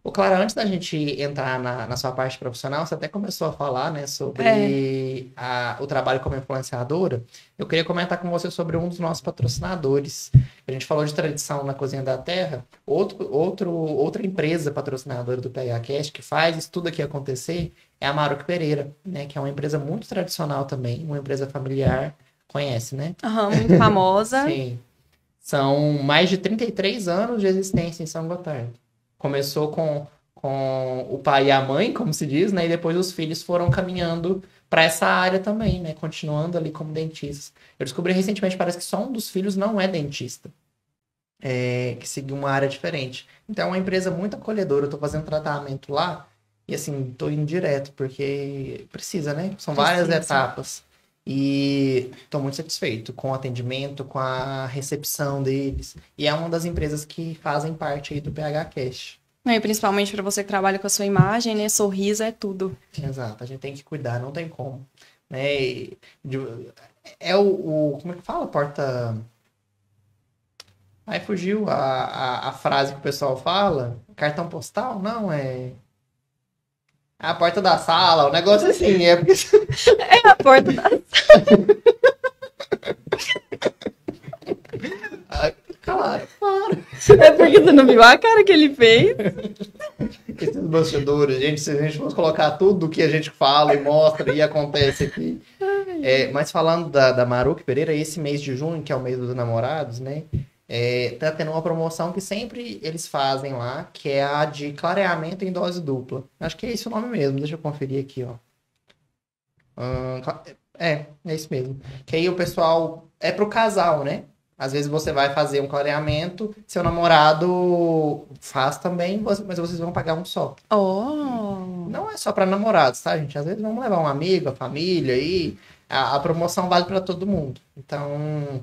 O Clara, antes da gente entrar na, na sua parte profissional, você até começou a falar, né, sobre É. a- o trabalho como influenciadora. Eu queria comentar com você sobre um dos nossos patrocinadores. A gente falou de tradição na Cozinha da Terra. Outro, outro, outra empresa patrocinadora do PHCast que faz isso tudo aqui acontecer é a Maruc Pereira, né, que é uma empresa muito tradicional também, uma empresa familiar. Conhece, né? Aham, muito famosa. *laughs* Sim. São mais de 33 anos de existência em São Gotardo. Começou com, com o pai e a mãe, como se diz, né? E depois os filhos foram caminhando para essa área também, né? Continuando ali como dentistas. Eu descobri recentemente, parece que só um dos filhos não é dentista. É, que seguiu uma área diferente. Então é uma empresa muito acolhedora. Eu tô fazendo tratamento lá e assim, tô indo direto, porque precisa, né? São várias Precisa. etapas. E estou muito satisfeito com o atendimento, com a recepção deles. E é uma das empresas que fazem parte aí do PH Cash. E principalmente para você que trabalha com a sua imagem, né? Sorriso é tudo. Exato, a gente tem que cuidar, não tem como. Né? É o, o- Como é que fala? Porta. Aí fugiu a, a, a frase que o pessoal fala. Cartão postal? Não, é. A porta da sala, um negócio assim. É porque *laughs* A porta da... Ah, Claro, claro. É porque você não viu a cara que ele fez. Esses bastidores, gente, se a gente fosse colocar tudo que a gente fala e mostra e acontece aqui. É, mas falando da, da Maruque Pereira, esse mês de junho, que é o mês dos namorados, né? É, tá tendo uma promoção que sempre eles fazem lá, que é a de clareamento em dose dupla. Acho que é esse o nome mesmo, deixa eu conferir aqui, ó. Cla- é, é isso mesmo. Que aí o pessoal. É pro casal, né? Às vezes você vai fazer um clareamento, seu namorado faz também, mas vocês vão pagar um só. Oh. Não é só para namorados, tá, gente? Às vezes vamos levar um amigo, a família aí. A, a promoção vale para todo mundo. Então,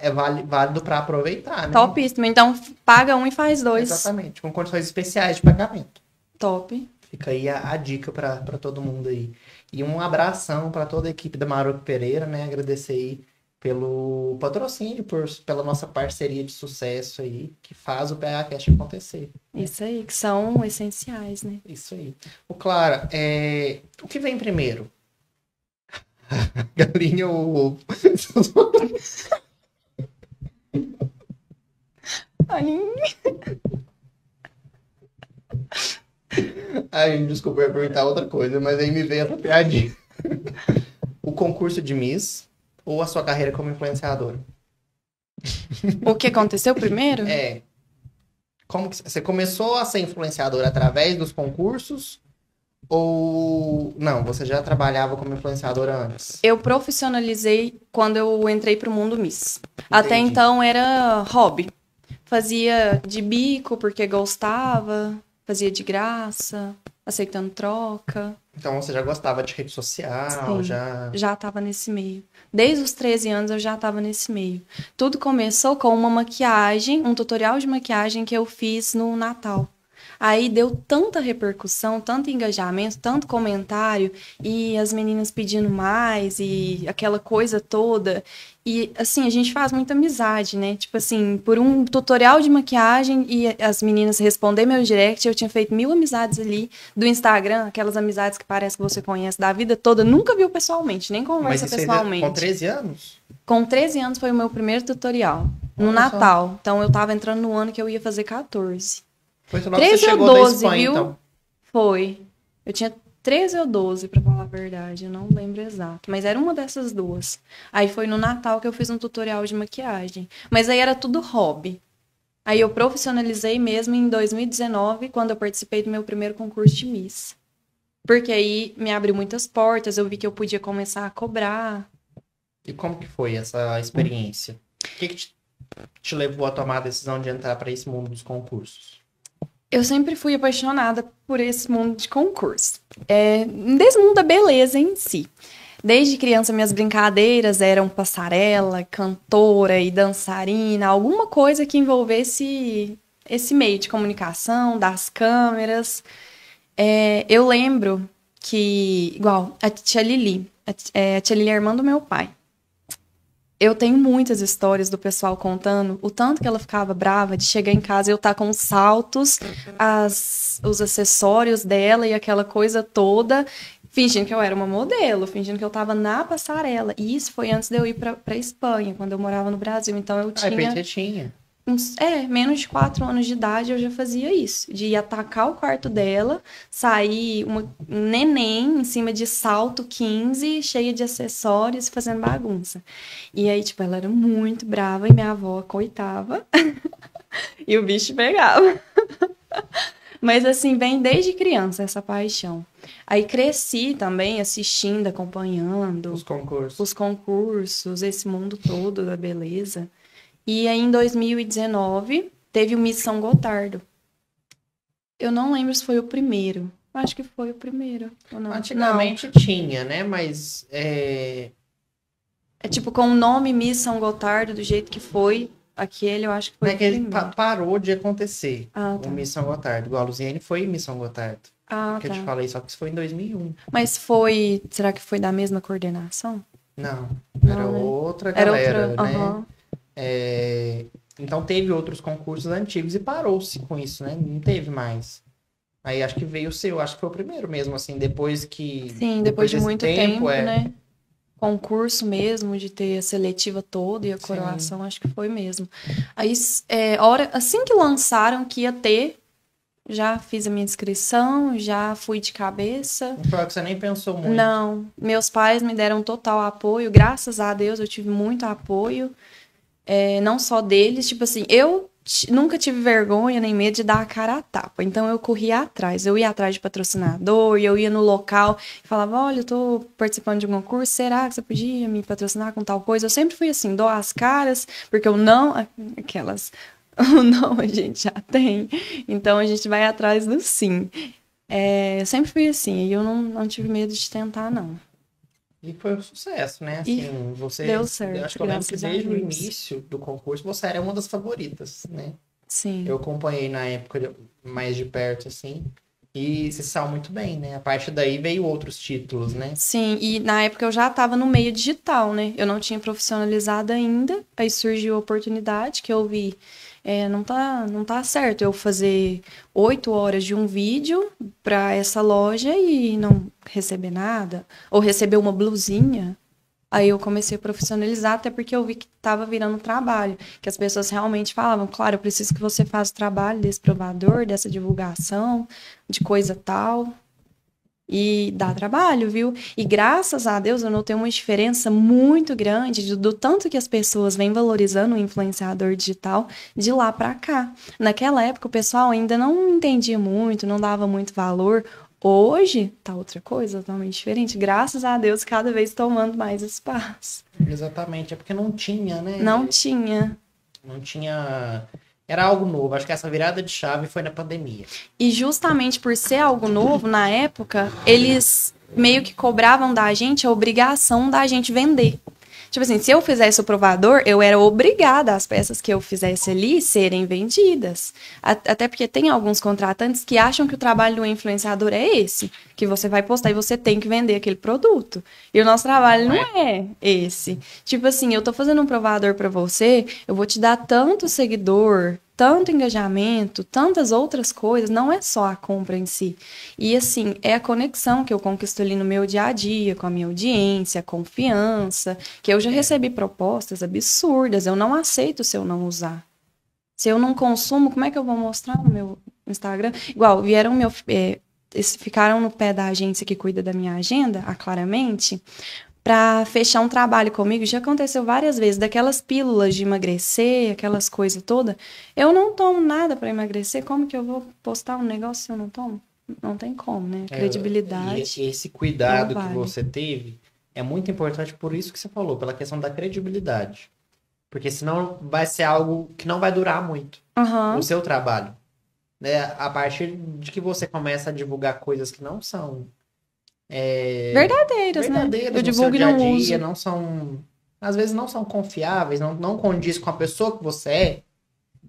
é vale, válido para aproveitar, né? Topíssimo. Então, paga um e faz dois. Exatamente, com condições especiais de pagamento. Top. Fica aí a, a dica para todo mundo aí. E um abração para toda a equipe da Maroc Pereira, né? Agradecer aí pelo patrocínio, por, pela nossa parceria de sucesso aí, que faz o PHCast acontecer. Isso aí, que são essenciais, né? Isso aí. O Clara, é... o que vem primeiro? *laughs* Galinha ou ovo? Ai, desculpa, eu ia perguntar outra coisa, mas aí me veio essa piadinha. o concurso de Miss ou a sua carreira como influenciadora? O que aconteceu primeiro? É. Como que você começou a ser influenciadora através dos concursos? Ou não, você já trabalhava como influenciadora antes? Eu profissionalizei quando eu entrei pro mundo Miss. Até Entendi. então era hobby. Fazia de bico porque gostava, fazia de graça, aceitando troca. Então você já gostava de rede social, Sim. já. Já tava nesse meio. Desde os 13 anos eu já tava nesse meio. Tudo começou com uma maquiagem, um tutorial de maquiagem que eu fiz no Natal. Aí deu tanta repercussão, tanto engajamento, tanto comentário, e as meninas pedindo mais, e aquela coisa toda. E assim, a gente faz muita amizade, né? Tipo assim, por um tutorial de maquiagem e as meninas responder meu direct, eu tinha feito mil amizades ali do Instagram, aquelas amizades que parece que você conhece da vida toda, nunca viu pessoalmente, nem conversa ainda pessoalmente. com 13 anos? Com 13 anos foi o meu primeiro tutorial, no Olha só. Natal. Então eu tava entrando no ano que eu ia fazer 14. Foi logo que 13 você ou chegou 12, da Espanha, viu? então. Foi. Eu tinha 13 ou 12, pra falar a verdade, eu não lembro exato. Mas era uma dessas duas. Aí foi no Natal que eu fiz um tutorial de maquiagem. Mas aí era tudo hobby. Aí eu profissionalizei mesmo em 2019, quando eu participei do meu primeiro concurso de Miss. Porque aí me abriu muitas portas, eu vi que eu podia começar a cobrar. E como que foi essa experiência? O que, que te, te levou a tomar a decisão de entrar para esse mundo dos concursos? Eu sempre fui apaixonada por esse mundo de concurso. É, desse mundo da beleza em si. Desde criança, minhas brincadeiras eram passarela, cantora e dançarina, alguma coisa que envolvesse esse meio de comunicação, das câmeras. É, eu lembro que, igual, a tia Lili, a, é, a tia Lili é irmã do meu pai. Eu tenho muitas histórias do pessoal contando o tanto que ela ficava brava de chegar em casa e eu estar com os saltos, as, os acessórios dela e aquela coisa toda, fingindo que eu era uma modelo, fingindo que eu tava na passarela. E isso foi antes de eu ir pra Espanha, quando eu morava no Brasil. Então eu Ah, tinha você tinha. Uns, é, menos de quatro anos de idade eu já fazia isso. De ir atacar o quarto dela, sair uma, um neném em cima de salto 15, cheia de acessórios, fazendo bagunça. E aí, tipo, ela era muito brava e minha avó coitava. *laughs* e o bicho pegava. *laughs* Mas assim, vem desde criança essa paixão. Aí cresci também assistindo, acompanhando Os concursos. os concursos, esse mundo todo da beleza. E aí, em 2019, teve o Miss São Gotardo. Eu não lembro se foi o primeiro. Acho que foi o primeiro. Ou não. Antigamente tinha, né? Mas é, Não. É tipo com o nome Miss São Gotardo, do jeito que foi aquele, eu acho que foi o que ele pa- parou de acontecer. Ah, tá. O Miss São Gotardo. Igual a Luziane foi Miss São Gotardo. Ah, que eu te tá. falei, só que isso foi em 2001. Mas foi. Será que foi da mesma coordenação? Não, Não, era né? outra Era galera, outra. né? aham. É, Então teve outros concursos antigos e parou-se com isso, né? Não teve mais. Aí acho que veio o seu, acho que foi o primeiro mesmo, assim, depois que. Sim, depois, de desse muito tempo, é. né? Concurso mesmo, de ter a seletiva toda e a Sim. coroação, acho que foi mesmo. Aí, é, hora, assim que lançaram que ia ter, já fiz a minha inscrição, já fui de cabeça. Não foi que você nem pensou muito. Não, meus pais me deram total apoio, graças a Deus eu tive muito apoio, é, não só deles, tipo assim, eu nunca tive vergonha nem medo de dar a cara a tapa, então eu corria atrás, eu ia atrás de patrocinador, eu ia no local e falava, olha, eu tô participando de um concurso, será que você podia me patrocinar com tal coisa? Eu sempre fui assim, dou as caras, porque eu não, aquelas, *laughs* o não a gente já tem, então a gente vai atrás do sim. É, eu sempre fui assim, e eu não, não tive medo de tentar, não. E foi um sucesso, né? Assim, você. deu certo, acho que eu lembro que desde o início do concurso você era uma das favoritas, né? Sim. Eu acompanhei na época mais de perto, assim. E se saiu muito bem, né? A partir daí veio outros títulos, né? Sim, e na época eu já estava no meio digital, né? Eu não tinha profissionalizado ainda. Aí surgiu a oportunidade que eu vi. é, não, tá, não tá certo eu fazer oito horas de um vídeo para essa loja e não receber nada. Ou receber uma blusinha. Aí eu comecei a profissionalizar, até porque eu vi que estava virando trabalho. Que as pessoas realmente falavam, claro, eu preciso que você faça o trabalho desse provador, dessa divulgação, de coisa tal. E dá trabalho, viu? E graças a Deus eu notei uma diferença muito grande do, do tanto que as pessoas vêm valorizando o influenciador digital de lá para cá. Naquela época o pessoal ainda não entendia muito, não dava muito valor. Hoje tá outra coisa totalmente diferente. Graças a Deus, cada vez tomando mais espaço. Exatamente, é porque não tinha, né? Não tinha. Não tinha. Era algo novo. Acho que essa virada de chave foi na pandemia. E justamente por ser algo novo, na época, eles meio que cobravam da gente a obrigação da gente vender. Tipo assim, se eu fizesse o provador, eu era obrigada as peças que eu fizesse ali serem vendidas. Até porque tem alguns contratantes que acham que o trabalho do influenciador é esse, que você vai postar e você tem que vender aquele produto. E o nosso trabalho Não não é esse. Tipo assim, eu tô fazendo um provador pra você, eu vou te dar tanto seguidor, tanto engajamento, tantas outras coisas, não é só a compra em si. E assim, é a conexão que eu conquisto ali no meu dia a dia, com a minha audiência, a confiança, que eu já recebi propostas absurdas, eu não aceito se eu não usar. Se eu não consumo, como é que eu vou mostrar no meu Instagram? Igual, vieram meu. é, ficaram no pé da agência que cuida da minha agenda, a Claramente, para fechar um trabalho comigo. Já aconteceu várias vezes, daquelas pílulas de emagrecer, aquelas coisas todas. Eu não tomo nada para emagrecer, como que eu vou postar um negócio se eu não tomo? Não tem como, né? É, Credibilidade. E esse cuidado Não que vale. você teve é muito importante por isso que você falou, pela questão da credibilidade. Porque senão vai ser algo que não vai durar muito. Aham. o seu trabalho. Né? A partir de que você começa a divulgar coisas que não são é, Verdadeiras, né? verdadeiras Eu no divulgo não uso. não são. Às vezes não são confiáveis, não, não condiz com a pessoa que você é.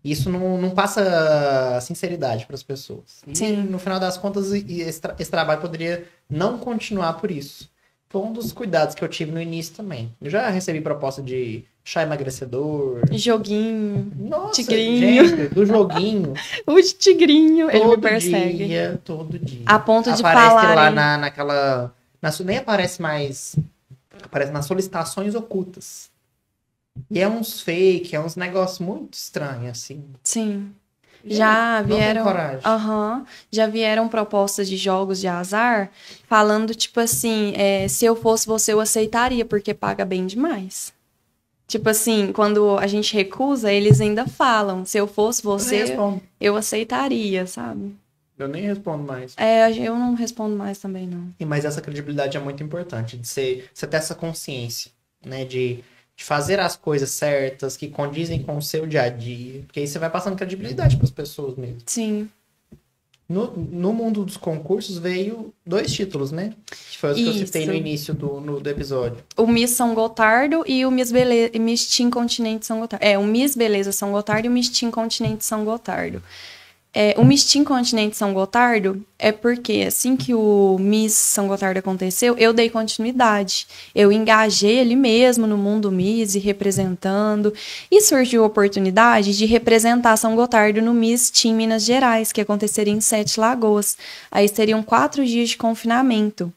Isso não, não passa sinceridade para as pessoas. E, Sim. no final das contas, esse, tra- esse trabalho poderia não continuar por isso. Foi um dos cuidados que eu tive no início também. Eu já recebi proposta de chá emagrecedor. Joguinho. Nossa, Tigrinho. gente, do joguinho. *laughs* O tigrinho, ele me todo persegue. dia, todo dia. A ponto de aparece falar. lá na, naquela. na nem aparece mais. Aparece nas solicitações ocultas. E é uns fake, é uns negócios muito estranhos, assim. Sim. Já vieram. coragem. Aham. Já vieram propostas de jogos de azar falando, tipo assim, é, se eu fosse você, eu aceitaria, porque paga bem demais. Tipo assim, quando a gente recusa, eles ainda falam, se eu fosse Eu você, respondo. eu aceitaria, sabe? Eu nem respondo mais. É, eu não respondo mais também, não. E, Mas essa credibilidade é muito importante, de ser, você ter essa consciência, né? De, de fazer as coisas certas, que condizem com o seu dia a dia. Porque aí você vai passando credibilidade para as pessoas mesmo. Sim. No, no mundo dos concursos veio dois títulos, né? Que foi os que eu citei Isso. no início do, no- do episódio. O Miss São Gotardo e o Miss, Bele... Miss Teen Continente São Gotardo. É, o Miss Beleza São Gotardo e o Miss Teen Continente São Gotardo. É, o Miss Teen Continente São Gotardo é porque assim que o Miss São Gotardo aconteceu, eu dei continuidade. Eu engajei ali mesmo no mundo Miss e representando. E surgiu a oportunidade de representar São Gotardo no Miss Teen Minas Gerais, que aconteceria em Sete Lagoas. Aí seriam quatro dias de confinamento.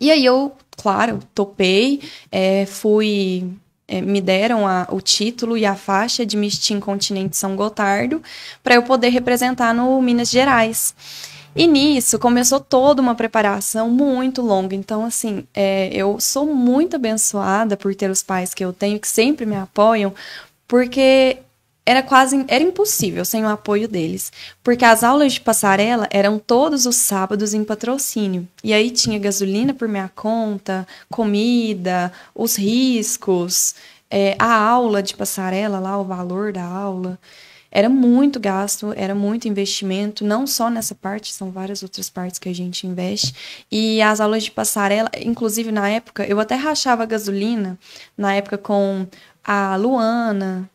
E aí eu, claro, topei, é, fui. É, me deram a- o título e a faixa de Miss Teen Continente São Gotardo para eu poder representar no Minas Gerais. E nisso começou toda uma preparação muito longa. Então, assim, é, eu sou muito abençoada por ter os pais que eu tenho, que sempre me apoiam, porque era quase era impossível sem o apoio deles, porque as aulas de passarela eram todos os sábados em patrocínio. E aí tinha gasolina por minha conta, comida, os riscos, é, a aula de passarela lá, o valor da aula. Era muito gasto, era muito investimento, não só nessa parte, são várias outras partes que a gente investe. E as aulas de passarela, inclusive na época, eu até rachava gasolina, na época com a Luana,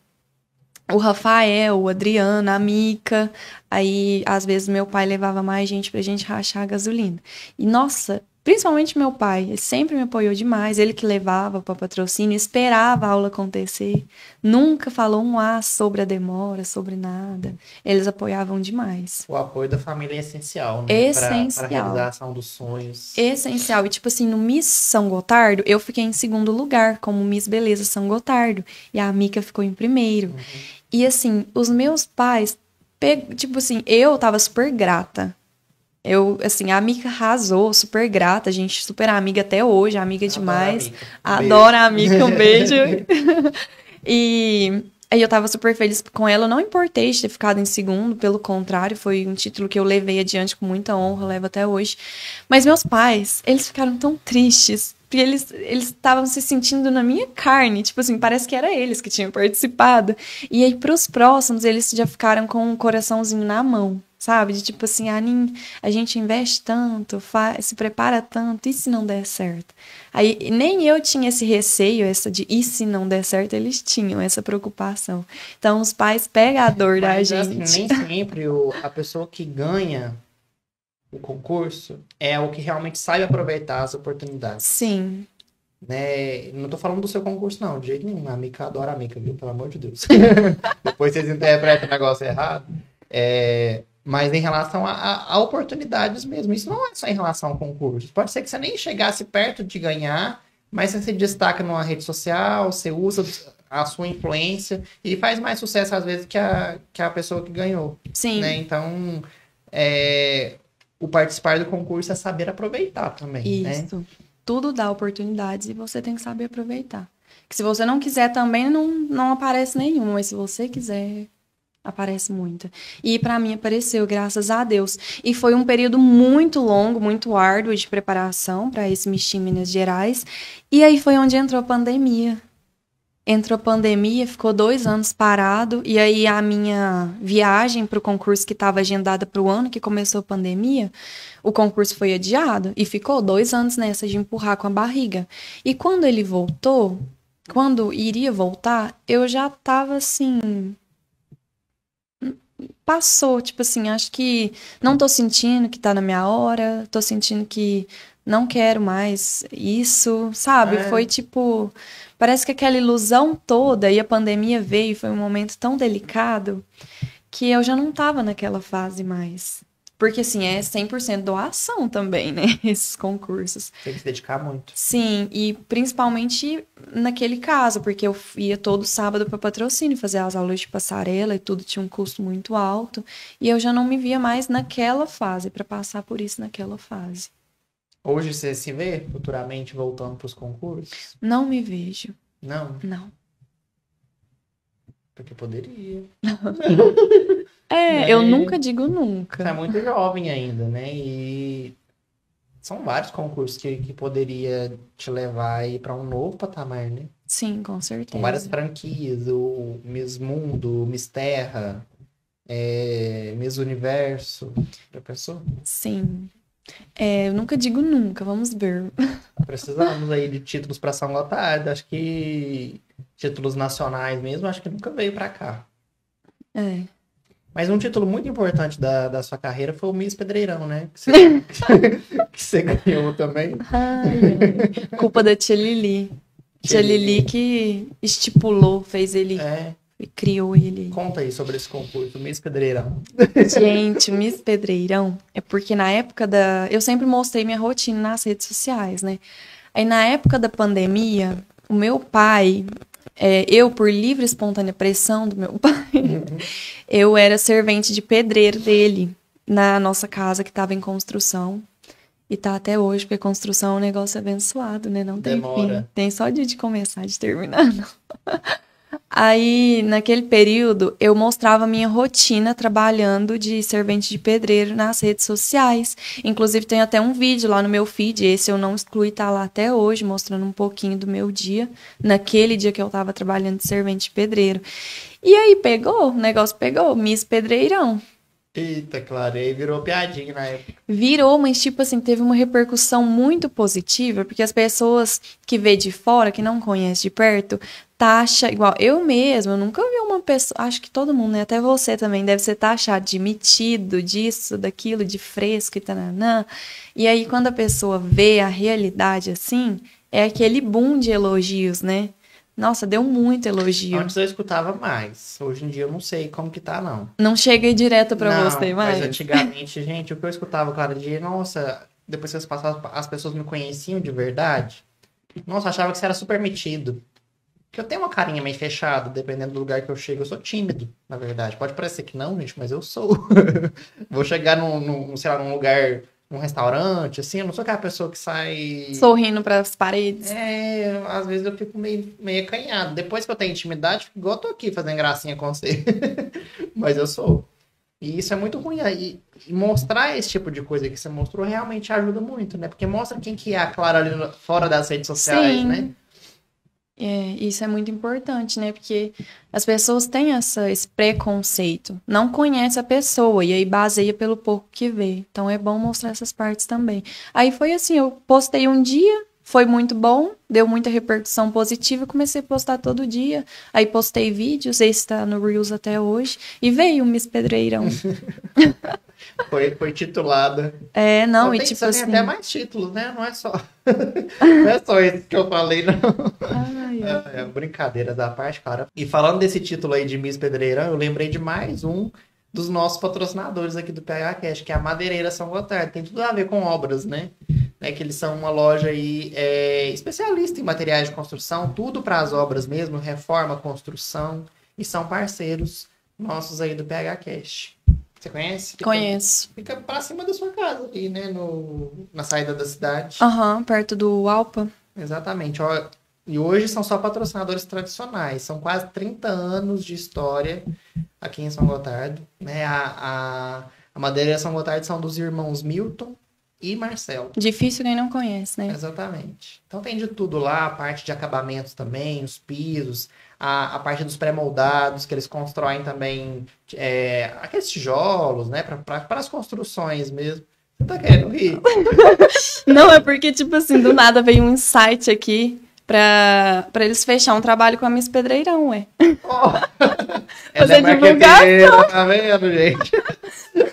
o Rafael, o Adriana, a Mica. Aí, às vezes, meu pai levava mais gente pra gente rachar a gasolina. E, nossa, principalmente meu pai, ele sempre me apoiou demais. Ele que levava para patrocínio, esperava a aula acontecer. Nunca falou um A sobre a demora, sobre nada. Eles apoiavam demais. O apoio da família é essencial, né? Essencial. Para a realização dos sonhos. Essencial. E, tipo assim, no Miss São Gotardo, eu fiquei em segundo lugar, como Miss Beleza São Gotardo. E a Mica ficou em primeiro. E, assim, os meus pais, tipo assim, eu tava super grata. Eu, assim, a Mica arrasou, super grata, a gente super amiga até hoje, amiga demais. Adoro a Mica, um beijo. *laughs* e aí eu tava super feliz com ela, eu não importei de ter ficado em segundo, pelo contrário, foi um título que eu levei adiante com muita honra, levo até hoje. Mas meus pais, eles ficaram tão tristes, porque eles eles estavam se sentindo na minha carne, tipo assim, parece que era eles que tinham participado. E aí pros próximos, eles já ficaram com um coraçãozinho na mão sabe? De tipo assim, a, a gente investe tanto, faz, se prepara tanto, e se não der certo? Aí nem eu tinha esse receio, essa de e se não der certo, eles tinham essa preocupação. Então os pais pegam a dor Mas, da assim, gente. nem sempre o, a pessoa que ganha o concurso é o que realmente sabe aproveitar as oportunidades. Sim. Né? Não tô falando do seu concurso, não, de jeito nenhum. A Mica adora a Mica, viu? Pelo amor de Deus. *laughs* Depois vocês interpretam o negócio errado. É, mas em relação a, a, a, oportunidades mesmo. Isso não é só em relação ao concurso. Pode ser que você nem chegasse perto de ganhar, mas você se destaca numa rede social, você usa a sua influência e faz mais sucesso às vezes que a, que a pessoa que ganhou. Sim. Né? Então, é, o participar do concurso é saber aproveitar também. Né? Isso. Né? Tudo dá oportunidades e você tem que saber aproveitar. Que se você não quiser também, não, não aparece nenhum, mas se você quiser, Aparece muito. E para mim apareceu, graças a Deus. E foi um período muito longo, muito árduo de preparação para esse Mistim Minas Gerais. E aí foi onde entrou a pandemia. Entrou a pandemia, ficou dois anos parado. E aí a minha viagem para o concurso que estava agendada para o ano que começou a pandemia, o concurso foi adiado. E ficou dois anos nessa de empurrar com a barriga. E quando ele voltou, quando iria voltar, eu já estava assim passou, tipo assim, acho que não tô sentindo que tá na minha hora, tô sentindo que não quero mais isso, sabe? É. Foi tipo, parece que aquela ilusão toda e a pandemia veio, foi um momento tão delicado que eu já não tava naquela fase mais. Porque, assim, é 100% doação também, né? *laughs* Esses concursos. Tem que se dedicar muito. Sim, e principalmente naquele caso, porque eu ia todo sábado para patrocínio fazer as aulas de passarela e tudo tinha um custo muito alto. E eu já não me via mais naquela fase, para passar por isso naquela fase. Hoje você se vê futuramente voltando para os concursos? Não me vejo. Não? Não. Porque poderia. *laughs* É, né? eu nunca digo nunca. Você é muito jovem ainda, né? E são vários concursos que, que poderia te levar para um novo patamar, né? Sim, com certeza. Com várias franquias, o Miss Mundo, Miss Terra, é, Miss Universo. Já pensou? Sim. É, eu nunca digo nunca, vamos ver. *laughs* Precisamos aí de títulos para São Gotardo. Acho que títulos nacionais mesmo, acho que nunca veio para cá. É. Mas um título muito importante da, da sua carreira foi o Miss Pedreirão, né? Que você, *laughs* que você ganhou também. Ai. Culpa da Tia Lili. Tia Lili que estipulou, fez ele. É. Criou ele. Conta aí sobre esse concurso, Miss Pedreirão. Gente, Miss Pedreirão é porque na época da. Eu sempre mostrei minha rotina nas redes sociais, né? Aí na época da pandemia, o meu pai, é, eu, por livre e espontânea pressão do meu *laughs* pai, uhum. eu era servente de pedreiro dele na nossa casa que estava em construção. E tá até hoje, porque construção é um negócio abençoado, né? Não tem Demora. fim. Tem só dia de começar, de terminar, não. *laughs* Aí, naquele período, eu mostrava minha rotina trabalhando de servente de pedreiro nas redes sociais. Inclusive, tem até um vídeo lá no meu feed, esse eu não excluí, tá lá até hoje, mostrando um pouquinho do meu dia, naquele dia que eu tava trabalhando de servente de pedreiro. E aí pegou, o negócio pegou, Miss Pedreirão. Eita, claro, aí virou piadinha na época. Virou, mas tipo assim, teve uma repercussão muito positiva, porque as pessoas que vê de fora, que não conhece de perto, taxa, igual eu mesma, eu nunca vi uma pessoa, acho que todo mundo, né, até você também, deve ser taxado de metido, disso, daquilo, de fresco e tananã. E aí, quando a pessoa vê a realidade assim, é aquele boom de elogios, né? Nossa, deu muito elogio. Antes eu escutava mais. Hoje em dia eu não sei como que tá, não. Não chega direto para você mais? mas antigamente, *laughs* gente, o que eu escutava cada dia, nossa, depois que as, as pessoas me conheciam de verdade, nossa, achava que você era super metido. Porque eu tenho uma carinha meio fechada, dependendo do lugar que eu chego. Eu sou tímido, na verdade. Pode parecer que não, gente, mas eu sou. *laughs* Vou chegar num, num, sei lá, num lugar, num restaurante, assim, eu não sou aquela pessoa que sai. Sorrindo para as paredes. É, às vezes eu fico meio, meio acanhado. Depois que eu tenho intimidade, fico igual eu tô aqui fazendo gracinha com você. *laughs* mas eu sou. E isso é muito ruim. E, mostrar esse tipo de coisa que você mostrou realmente ajuda muito, né? Porque mostra quem que é a Clara ali fora das redes sociais, Sim. né? É, isso é muito importante, né? Porque as pessoas têm essa, esse preconceito, não conhece a pessoa e aí baseia pelo pouco que vê. Então é bom mostrar essas partes também. Aí foi assim, eu postei um dia, foi muito bom, deu muita repercussão positiva, comecei a postar todo dia. Aí postei vídeos, esse tá no Reels até hoje, e veio o Miss Pedreirão. *laughs* Foi, foi titulada. É, não, e tem, tipo assim. tem até mais títulos, né? Não é só. *laughs* não é só esse que eu falei, não. Ai, É, é brincadeira da parte, cara. E falando desse título aí de Miss Pedreirão, eu lembrei de mais um dos nossos patrocinadores aqui do PH Cash, que é a Madeireira São Gotardo. Tem tudo a ver com obras, né? né? Que eles são uma loja aí é, especialista em materiais de construção, tudo para as obras mesmo, reforma, construção, e são parceiros nossos aí do PH Cash. Você conhece? Fica- Conheço. Fica pra cima da sua casa ali, né? No, na saída da cidade. Aham, perto do Alpa. Exatamente. Ó, e hoje são só patrocinadores tradicionais. São quase 30 anos de história aqui em São Gotardo. Né? A, a, a Madeira São Gotardo são dos irmãos Milton e Marcelo. Difícil quem não conhece, né? Exatamente. Então tem de tudo lá, a parte de acabamentos também, os pisos, a, a parte dos pré-moldados, que eles constroem também é, aqueles tijolos, né? Para as construções mesmo. Você tá querendo rir? *laughs* Não, é porque, tipo assim, do nada veio um insight aqui pra, pra eles fechar um trabalho com a Miss Pedreirão, ué. Ó, *laughs* Fazer é divulgação. tá vendo, gente?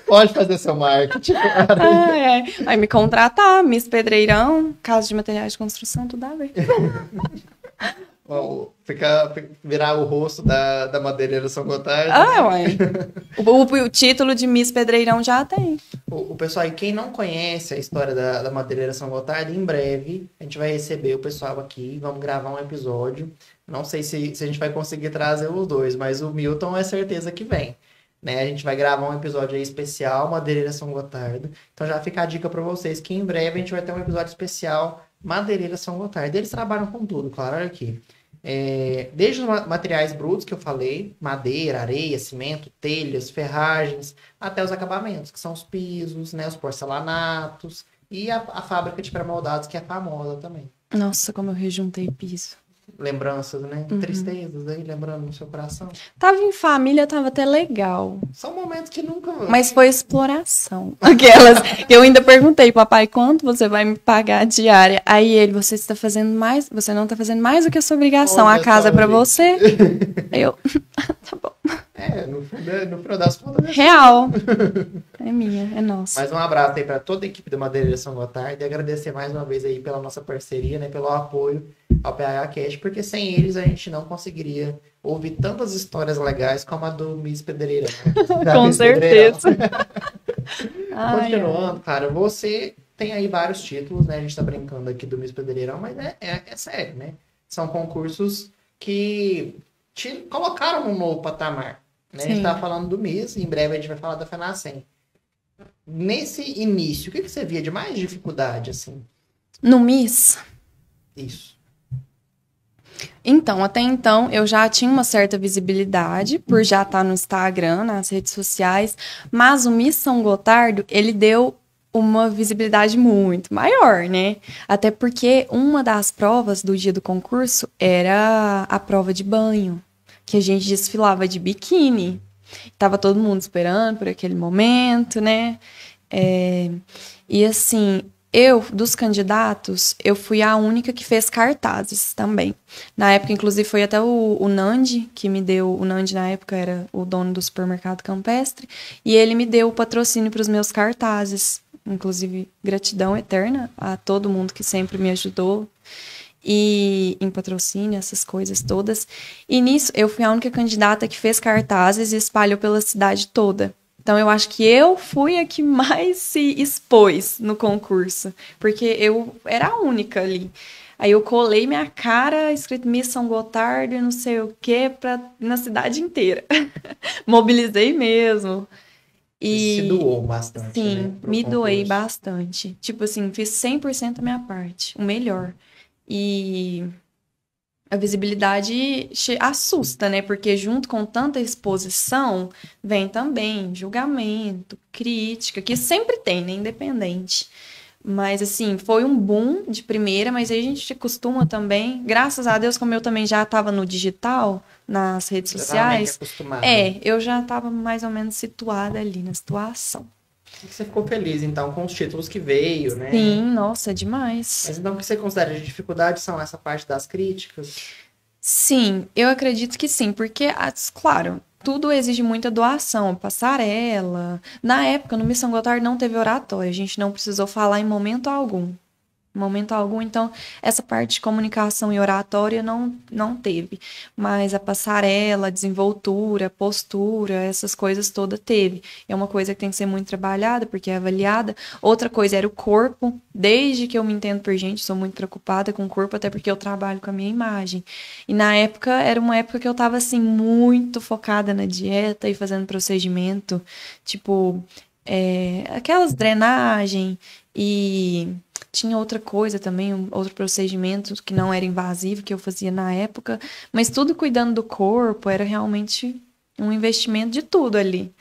Pode fazer seu marketing. Ai, ai. Aí me contratar, Miss Pedreirão, casa de materiais de construção, tudo a ver. *laughs* Ó, Ficar, virar o rosto da, da madeireira São Gotardo. Ah, ué. O, o- o título de Miss Pedreirão já tem. O, o pessoal aí, quem não conhece a história da, da Madeireira São Gotardo, em breve a gente vai receber o pessoal aqui, vamos gravar um episódio. Não sei se, se a gente vai conseguir trazer os dois, mas o Milton é certeza que vem. Né? A gente vai gravar um episódio aí especial, Madeireira São Gotardo. Então já fica a dica para vocês que em breve a gente vai ter um episódio especial Madeireira São Gotardo. Eles trabalham com tudo, claro, olha aqui. É, desde os ma- materiais brutos que eu falei, madeira, areia, cimento, telhas, ferragens, até os acabamentos, que são os pisos, né, os porcelanatos e a, a fábrica de pré-moldados, que é famosa também. Nossa, como eu rejuntei piso. Lembranças, né? Uhum. Tristezas aí, lembrando no seu coração. Tava em família, tava até legal. São momentos que nunca. Mas foi exploração. *laughs* Aquelas. Eu ainda perguntei, papai, quanto você vai me pagar a diária? Aí ele, você está fazendo mais, você não está fazendo mais do que a sua obrigação. Olha a casa é pra gente. você. *laughs* Eu, *laughs* tá bom. É, no, fundo é- no final das contas. é Real. É minha, é nossa. Mais um abraço aí para toda a equipe do Madeireira São Gotardo e agradecer mais uma vez aí pela nossa parceria, né, pelo apoio ao PH Cash, porque sem eles a gente não conseguiria ouvir tantas histórias legais como a do Miss Pedreira. né? *laughs* Com Miss certeza. *laughs* Ai. Continuando, cara, você tem aí vários títulos, né? A gente tá brincando aqui do Miss Pedreirão, mas é, é, é sério, né? São concursos que te colocaram num novo patamar. Né? A gente tá falando do Miss, em breve a gente vai falar da FENACEM. Nesse início, o que, que você via de mais dificuldade, assim? No Miss, Isso. Então, até então, eu já tinha uma certa visibilidade por já estar no Instagram, nas redes sociais, mas o Miss São Gotardo, ele deu uma visibilidade muito maior, né? Até porque uma das provas do dia do concurso era a prova de banho, que a gente desfilava de biquíni. Tava todo mundo esperando por aquele momento, né? É, e assim, eu, dos candidatos, eu fui a única que fez cartazes também. Na época, inclusive, foi até o, o Nandi que me deu. O Nandi, na época, era o dono do supermercado campestre. E ele me deu o patrocínio para os meus cartazes. Inclusive, gratidão eterna a todo mundo que sempre me ajudou. E em patrocínio, essas coisas todas. E nisso, eu fui a única candidata que fez cartazes e espalhou pela cidade toda. Então, eu acho que eu fui a que mais se expôs no concurso, porque eu era a única ali. Aí eu colei minha cara, escrito Miss São Gotardo, não sei o quê, pra, na cidade inteira. *laughs* Mobilizei mesmo. E se doou bastante. Sim, né, me concurso. doei bastante. Tipo assim, fiz 100% da minha parte, o melhor. E a visibilidade assusta, né? Porque junto com tanta exposição vem também julgamento, crítica, que sempre tem, né? Independente. Mas, assim, foi um boom de primeira, mas aí a gente costuma também, graças a Deus, como eu também já estava no digital, nas redes sociais. É, eu já estava mais ou menos situada ali na situação. Você ficou feliz, então, com os títulos que veio, né? Sim, nossa, demais. Mas então, o que você considera de dificuldade são essa parte das críticas? Sim, eu acredito que sim, porque, claro, tudo exige muita doação, passarela. Na época, no Missão Gotard não teve oratório, a gente não precisou falar em momento algum momento algum. Então, essa parte de comunicação e oratória não, não teve. Mas a passarela, a desenvoltura, postura, essas coisas todas teve. É uma coisa que tem que ser muito trabalhada, porque é avaliada. Outra coisa era o corpo. Desde que eu me entendo por gente, sou muito preocupada com o corpo, até porque eu trabalho com a minha imagem. E na época, era uma época que eu tava, assim, muito focada na dieta e fazendo procedimento. Tipo, é, aquelas drenagem e tinha outra coisa também, um, outro procedimento que não era invasivo que eu fazia na época, mas tudo cuidando do corpo, era realmente um investimento de tudo ali,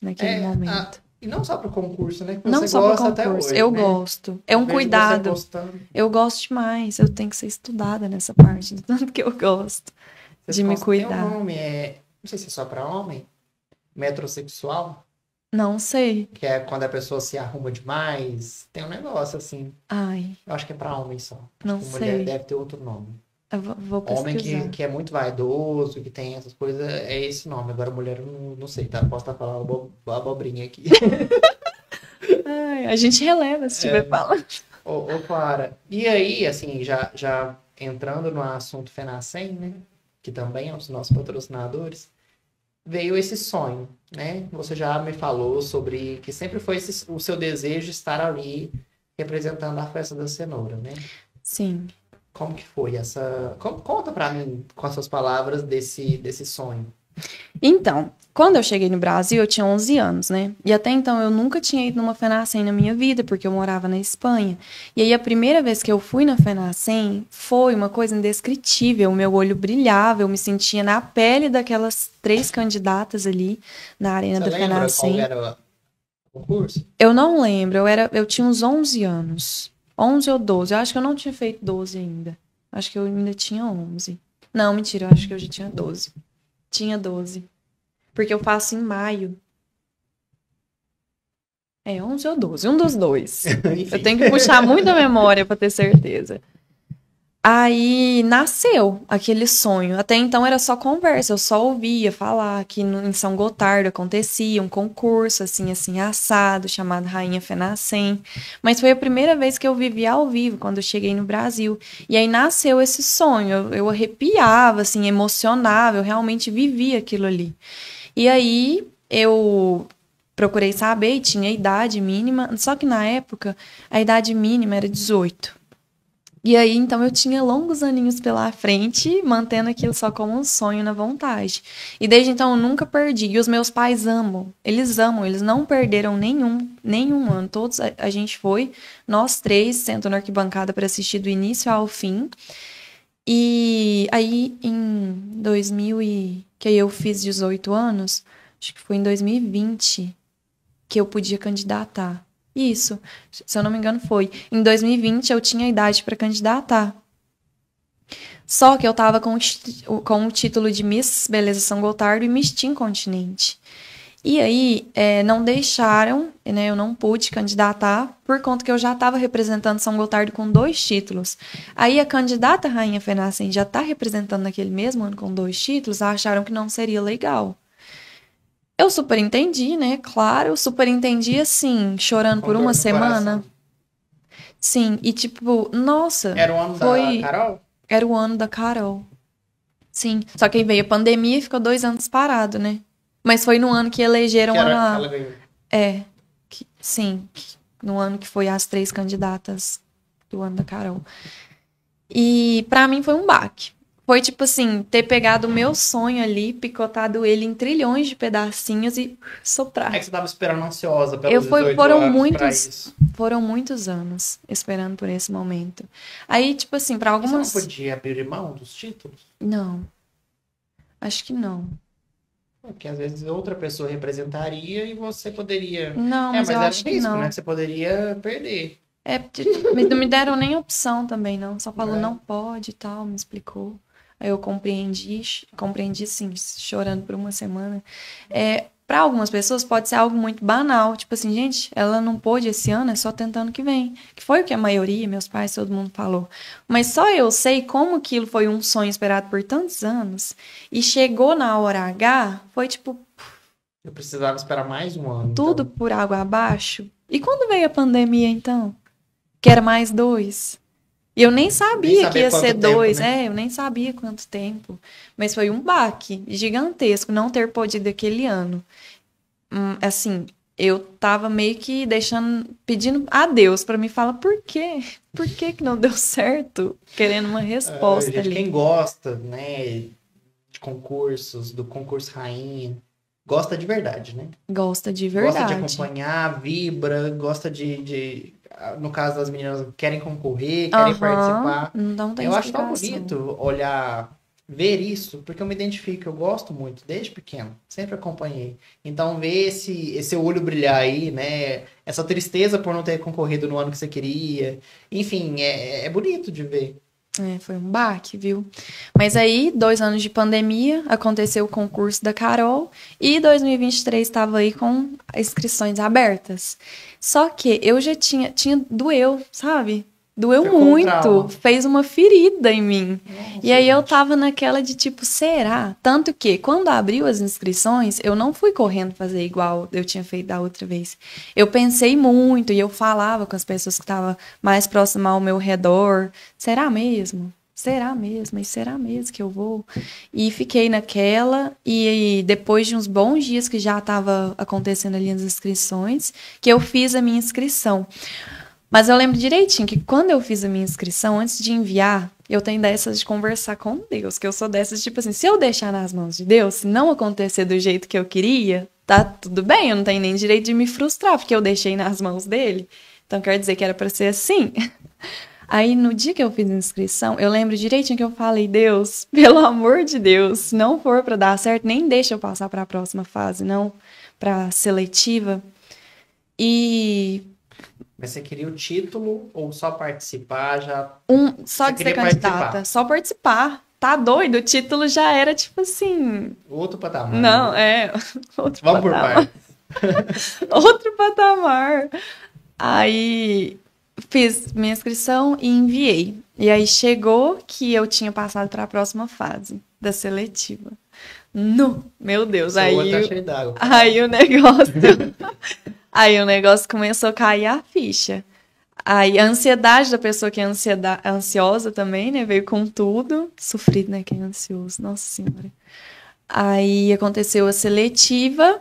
naquele é, momento. A, e não só para o concurso, né? Que não só para concurso, hoje, eu né? gosto. É um cuidado. Eu gosto demais, eu tenho que ser estudada nessa parte, tanto que eu gosto de me cuidar. Tem um nome, é, não sei se é só para homem, metrosexual. Não sei. Que é quando a pessoa se arruma demais. Tem um negócio assim. Ai. Eu acho que é pra homem só. Não tipo, sei. Mulher deve ter outro nome. Eu vou, pesquisar. Homem que, que é muito vaidoso, que tem essas coisas, é esse nome. Agora mulher eu não, não sei, tá? Posso estar falando abobrinha aqui. *laughs* Ai, a gente releva se tiver é. falando. Ô, ô, Clara, e aí, assim, já, já entrando no assunto FENACEM, né? Que também é um dos nossos patrocinadores veio esse sonho, né? Você já me falou sobre que sempre foi esse, o seu desejo de estar ali representando a festa da cenoura, né? Sim. Como que foi essa? Conta para mim com as suas palavras desse desse sonho. Então, quando eu cheguei no Brasil, eu tinha 11 anos, né? E até então eu nunca tinha ido numa FENACEM na minha vida, porque eu morava na Espanha. E aí a primeira vez que eu fui na FENACEM foi uma coisa indescritível. O meu olho brilhava, eu me sentia na pele daquelas três candidatas ali na arena Você da FENACEM. Qual era o concurso? Eu não lembro, eu, era, eu tinha uns 11 anos. 11 ou 12. Eu acho que eu não tinha feito 12 ainda. Acho que eu ainda tinha 11. Não, mentira, eu acho que eu já tinha 12. Tinha 12. Porque eu faço em maio. É, 11 ou 12, um dos dois. *laughs* eu tenho que puxar muito a memória para ter certeza. Aí nasceu aquele sonho. Até então era só conversa, eu só ouvia falar que no, em São Gotardo acontecia um concurso assim, assim, assado, chamado Rainha Fenacem. Mas foi a primeira vez que eu vivi ao vivo, quando eu cheguei no Brasil. E aí nasceu esse sonho. Eu, eu arrepiava, assim, emocionava, eu realmente vivia aquilo ali. E aí eu procurei saber tinha idade mínima, só que na época a idade mínima era 18. E aí, então, eu tinha longos aninhos pela frente, mantendo aquilo só como um sonho na vontade. E desde então eu nunca perdi. E os meus pais amam, eles amam, eles não perderam nenhum, nenhum ano. Todos a, a gente foi, nós três, sentando na arquibancada para assistir do início ao fim. E aí, em 2000 e... que aí eu fiz 18 anos, acho que foi em 2020 que eu podia candidatar. Isso, se eu não me engano, foi. Em 2020 eu tinha idade para candidatar. Só que eu tava com, com o título de Miss Beleza São Gotardo e Miss Team Continente. E aí, é, não deixaram, né? Eu não pude candidatar por conta que eu já estava representando São Gotardo com dois títulos. Aí a candidata Rainha Fenacem já está representando naquele mesmo ano com dois títulos, acharam que não seria legal. Eu super entendi, né? Claro, super entendi assim, chorando com por uma semana. Coração. Sim, e tipo, nossa. Era o ano foi... da Carol? Era o ano da Carol. Sim. Só que aí veio a pandemia e ficou dois anos parado, né? Mas foi no ano que elegeram que era, a. Ela ganhou. É. Que, sim. No ano que foi as três candidatas do ano da Carol. E para mim foi um baque. Foi tipo assim, ter pegado o meu sonho ali, picotado ele em trilhões de pedacinhos e soprar. É que você tava esperando ansiosa pelos Eu fui, 18 foram muitos, foram muitos anos esperando por esse momento. Aí, tipo assim, para Mas algumas Você não podia abrir mão dos títulos? não. Acho que não. Porque às vezes outra pessoa representaria e você poderia. Não, é, mas, mas acho um que risco, não. né? Que você poderia perder. É, não me deram nem opção também, não. Só falou, É. não pode e tal, me explicou. Eu compreendi, compreendi sim, chorando por uma semana. É, para algumas pessoas pode ser algo muito banal, tipo assim, gente, ela não pôde esse ano, é só tentando que vem. Que foi o que a maioria, meus pais, todo mundo falou. Mas só eu sei como aquilo foi um sonho esperado por tantos anos e chegou na hora H, foi tipo Eu precisava esperar mais um ano. tudo então. por água abaixo. E quando veio a pandemia, então? Que era mais dois. E eu nem sabia sabia que ia ser tempo, dois, né? é, eu nem sabia quanto tempo. Mas foi um baque gigantesco não ter podido aquele ano. Hum, assim, eu tava meio que deixando, pedindo a Deus pra me falar por quê? Por que que não deu certo? Querendo uma Ah, resposta gente, ali. Quem gosta, né, de concursos, do concurso rainha, gosta de verdade, né? Gosta de Gosta de verdade. acompanhar, vibra, gosta de, de- No caso das meninas, querem concorrer, querem Aham, participar. Não tem eu acho tão bonito olhar, ver isso, porque eu me identifico, eu gosto muito, desde pequeno, sempre acompanhei. Então, ver esse, esse olho brilhar aí, né? Essa tristeza por não ter concorrido no ano que você queria. Enfim, é, é bonito de ver. É, foi um baque, viu? Mas aí, dois anos de pandemia, aconteceu o concurso da Carol e 2023 estava aí com inscrições abertas. Só que eu já tinha, tinha doeu, sabe? Doeu muito, trauma. fez uma ferida em mim. Nossa, E aí eu tava naquela de tipo, será? Tanto que quando abriu as inscrições, eu não fui correndo fazer igual eu tinha feito da outra vez. Eu pensei muito e eu falava com as pessoas que estavam mais próximas ao meu redor. Será mesmo? Será mesmo? E será mesmo que eu vou? E fiquei naquela, e depois de uns bons dias que já estava acontecendo ali as inscrições, que eu fiz a minha inscrição. Mas eu lembro direitinho que quando eu fiz a minha inscrição, antes de enviar, eu tenho dessas de conversar com Deus, que eu sou dessas, tipo assim, se eu deixar nas mãos de Deus, se não acontecer do jeito que eu queria, tá tudo bem, eu não tenho nem direito de me frustrar, porque eu deixei nas mãos dele. Então quer dizer que era pra ser assim. *laughs* Aí no dia que eu fiz a inscrição, eu lembro direitinho que eu falei, Deus, *laughs* pelo amor de Deus, se não for pra dar certo, nem deixa eu passar pra próxima fase, não, pra seletiva. E Mas você queria o título ou só participar já? Um, só Você de ser candidata, participar? só participar. Tá doido? O título já era tipo assim. Outro patamar. Não, né? é. *laughs* Outro Vamos por patamar. partes. *laughs* Outro patamar. Aí fiz minha inscrição e enviei. E aí chegou que eu tinha passado para a próxima fase da seletiva. No, meu Deus, Seu aí d'água. *laughs* Aí o negócio. Aí o negócio começou a cair a ficha. Aí a ansiedade da pessoa que é ansiosa também, né? Veio com tudo. Sofrido, né? Quem é ansioso. Nossa Senhora. Aí aconteceu a seletiva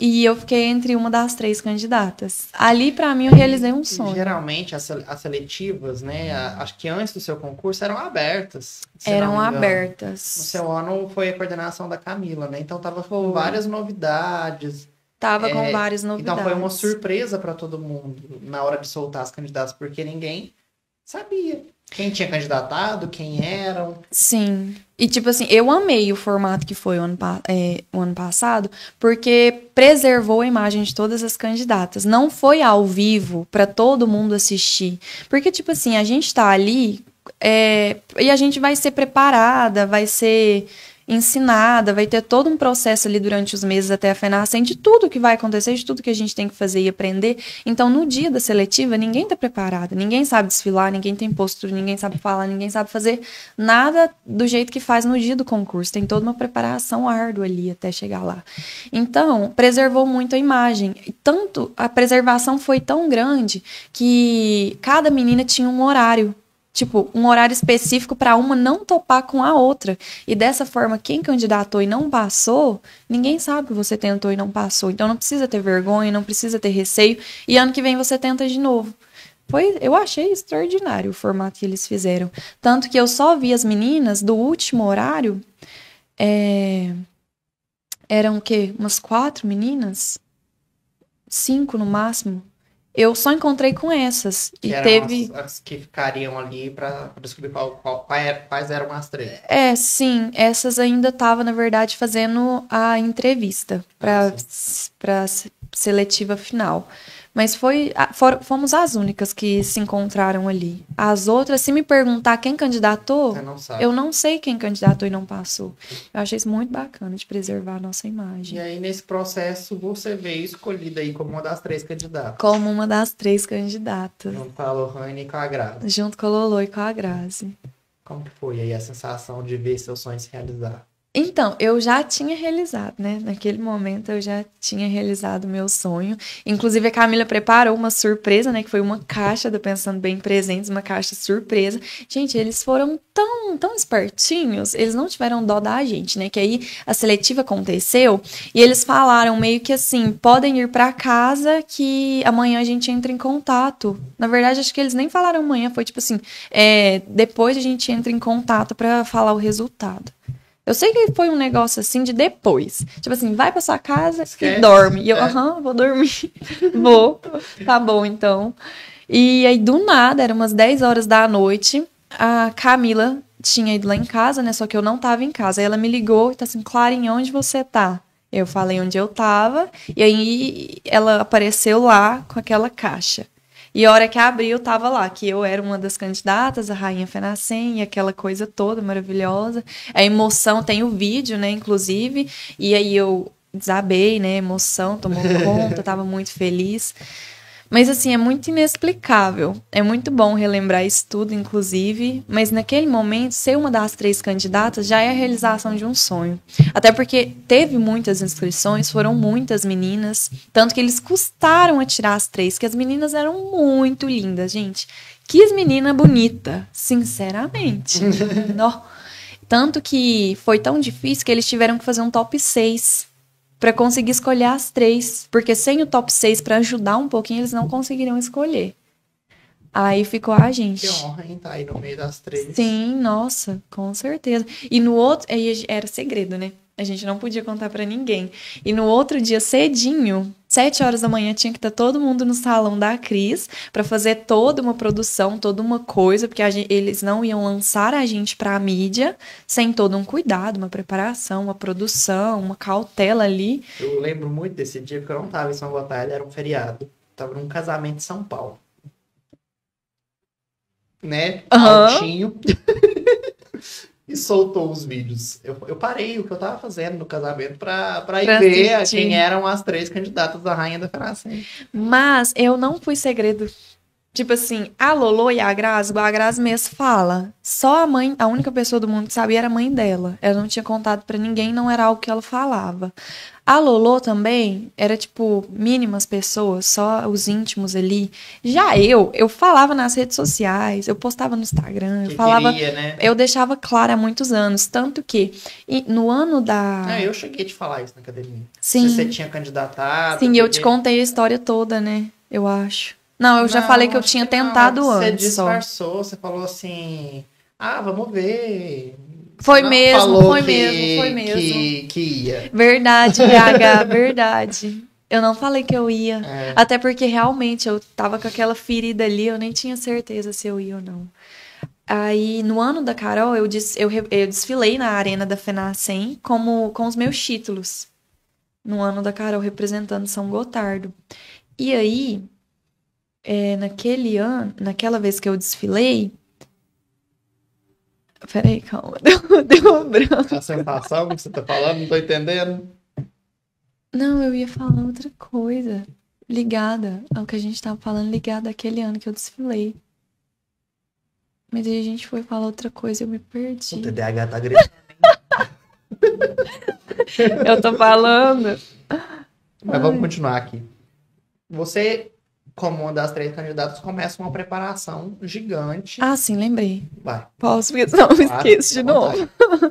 e eu fiquei entre uma das três candidatas. Ali, pra mim, eu realizei um sonho. Geralmente as, sele- as seletivas, né? acho que antes do seu concurso eram abertas. Eram engano. No abertas. seu ano foi a coordenação da Camila, né? Então tava com várias novidades. Tava com É, várias novidades. Então foi uma surpresa para todo mundo na hora de soltar as candidatas, porque ninguém sabia quem tinha candidatado, quem eram. Sim. E, tipo assim, eu amei o formato que foi o ano, é, o ano passado, porque preservou a imagem de todas as candidatas. Não foi ao vivo para todo mundo assistir. Porque, tipo assim, a gente tá ali é, e a gente vai ser preparada, vai ser ensinada, vai ter todo um processo ali durante os meses até a FENACEM de tudo que vai acontecer, de tudo que a gente tem que fazer e aprender. Então, no dia da seletiva, ninguém tá preparado, ninguém sabe desfilar, ninguém tem postura, ninguém sabe falar, ninguém sabe fazer nada do jeito que faz no dia do concurso. Tem toda uma preparação árdua ali até chegar lá. Então, preservou muito a imagem. Tanto, a preservação foi tão grande que cada menina tinha um horário Tipo, um horário específico para uma não topar com a outra. E dessa forma, quem candidatou e não passou, ninguém sabe que você tentou e não passou. Então não precisa ter vergonha, não precisa ter receio. E ano que vem você tenta de novo. Foi, eu achei extraordinário o formato que eles fizeram. Tanto que eu só vi as meninas do último horário. É, eram o quê? Umas quatro meninas? Cinco no máximo. Eu só encontrei com essas. Que e teve. as, as que ficariam ali pra descobrir qual, qual- quais eram as três. É, sim, essas ainda tava, na verdade, fazendo a entrevista para para seletiva final. Mas foi, for- fomos as únicas que se encontraram ali. As outras, se me perguntar quem candidatou, não eu não sei quem candidatou e não passou. Eu achei isso muito bacana de preservar a nossa E imagem. aí, nesse processo, você veio escolhida aí como uma das três candidatas. Como uma das três candidatas, Junto com a Lohane e com a Grazi. junto com a Lolo e com a Grazi. Como que foi aí a sensação de ver seus sonhos se realizar? Então, eu já tinha realizado, né? Naquele momento eu já tinha realizado o meu sonho. Inclusive, a Camila preparou uma surpresa, né? Que foi uma caixa do Pensando Bem Presentes, uma caixa surpresa. Gente, eles foram tão, tão espertinhos, eles não tiveram dó da gente, né? Que aí a seletiva aconteceu e eles falaram meio que assim: podem ir pra casa que amanhã a gente entra em contato. Na verdade, acho que eles nem falaram amanhã, foi tipo assim: é, depois a gente entra em contato pra falar o resultado. Eu sei que foi um negócio assim de depois. Tipo assim, vai pra sua casa Esquece. e dorme. E eu, É. aham, vou dormir. *laughs* vou. Tá bom, então. E aí, do nada, eram umas 10 horas da noite. A Camila tinha ido lá em casa, né? Só que eu não tava em casa. Aí ela me ligou e tá assim, Clarinha, onde você tá? Eu falei onde eu tava. E aí ela apareceu lá com aquela caixa. E a hora que abriu, tava lá, que eu era uma das candidatas, a Rainha Fenacem, e aquela coisa toda maravilhosa. A emoção, tem o vídeo, né, inclusive, e aí eu desabei, né, emoção tomou *laughs* conta, tava muito feliz. Mas assim, é muito inexplicável. É muito bom relembrar isso tudo, inclusive. Mas naquele momento, ser uma das três candidatas já é a realização de um sonho. Até porque teve muitas inscrições, foram muitas meninas. Tanto que eles custaram a tirar as três, que as meninas eram muito lindas, gente. Que menina bonita, sinceramente. *laughs* Tanto que foi tão difícil que eles tiveram que fazer um top 6 para conseguir escolher as três, porque sem o top 6 para ajudar um pouquinho, eles não conseguiriam escolher. Aí ficou a gente. Que honra, hein? Tá aí no meio das três. Sim, nossa, com certeza. E no outro, era segredo, né? A gente não podia contar pra ninguém. E no outro dia, cedinho, sete horas da manhã, tinha que estar todo mundo no salão da Cris pra fazer toda uma produção, toda uma coisa, porque a gen- eles não iam lançar a gente pra mídia sem todo um cuidado, uma preparação, uma produção, uma cautela ali. Eu lembro muito desse dia porque eu não tava em São Gotardo, era um feriado. Tava num casamento em São Paulo. Né? Aham. Altinho. *laughs* e soltou os vídeos. Eu, eu parei o que eu tava fazendo no casamento pra, pra ir Pra ver assistir. quem eram as três candidatas da Rainha da Fenacem. Mas eu não fui segredo. Tipo assim, a Lolo e a Grazi, igual a Grazi mesmo fala. Só a mãe, a única pessoa do mundo que sabia era a mãe dela. Ela não tinha contado pra ninguém, não era algo que ela falava. A Lolo também era tipo mínimas pessoas, só os íntimos ali. Já eu, eu falava nas redes sociais, eu postava no Instagram, eu Que falava, queria, né? eu deixava claro há muitos anos, tanto que no ano da Ah, eu cheguei a te falar isso na academia. Sim. Se você tinha candidatado. Sim, eu te porque- contei a história toda, né? Eu acho. Não, eu já Não, falei que eu tinha não. tentado Você antes só. disfarçou, você falou assim. Ah, vamos ver. Foi Você não mesmo, foi que- mesmo, foi mesmo. Que, que ia. Verdade, *laughs* BH, verdade. Eu não falei que eu ia. É. Até porque realmente eu tava com aquela ferida ali, eu nem tinha certeza se eu ia ou não. Aí, no ano da Carol, eu, des- eu, eu desfilei na arena da FENACEM como, com os meus títulos. No ano da Carol, representando São Gotardo. E aí, é, naquele ano, naquela vez que eu desfilei. Peraí, calma, *laughs* deu, deu um branco. A sensação que você tá falando, não tô entendendo. Não, eu ia falar outra coisa. Ligada ao que a gente tava falando, ligada àquele ano que eu desfilei. Mas aí a gente foi falar outra coisa e eu me O perdi. TDAH tá gritando. *laughs* Eu tô falando. Mas vamos continuar aqui. Você, como uma das três candidatas, começa uma preparação gigante. Ah, sim, lembrei. Vai. Posso, porque senão eu Claro, esqueço de novo. *laughs*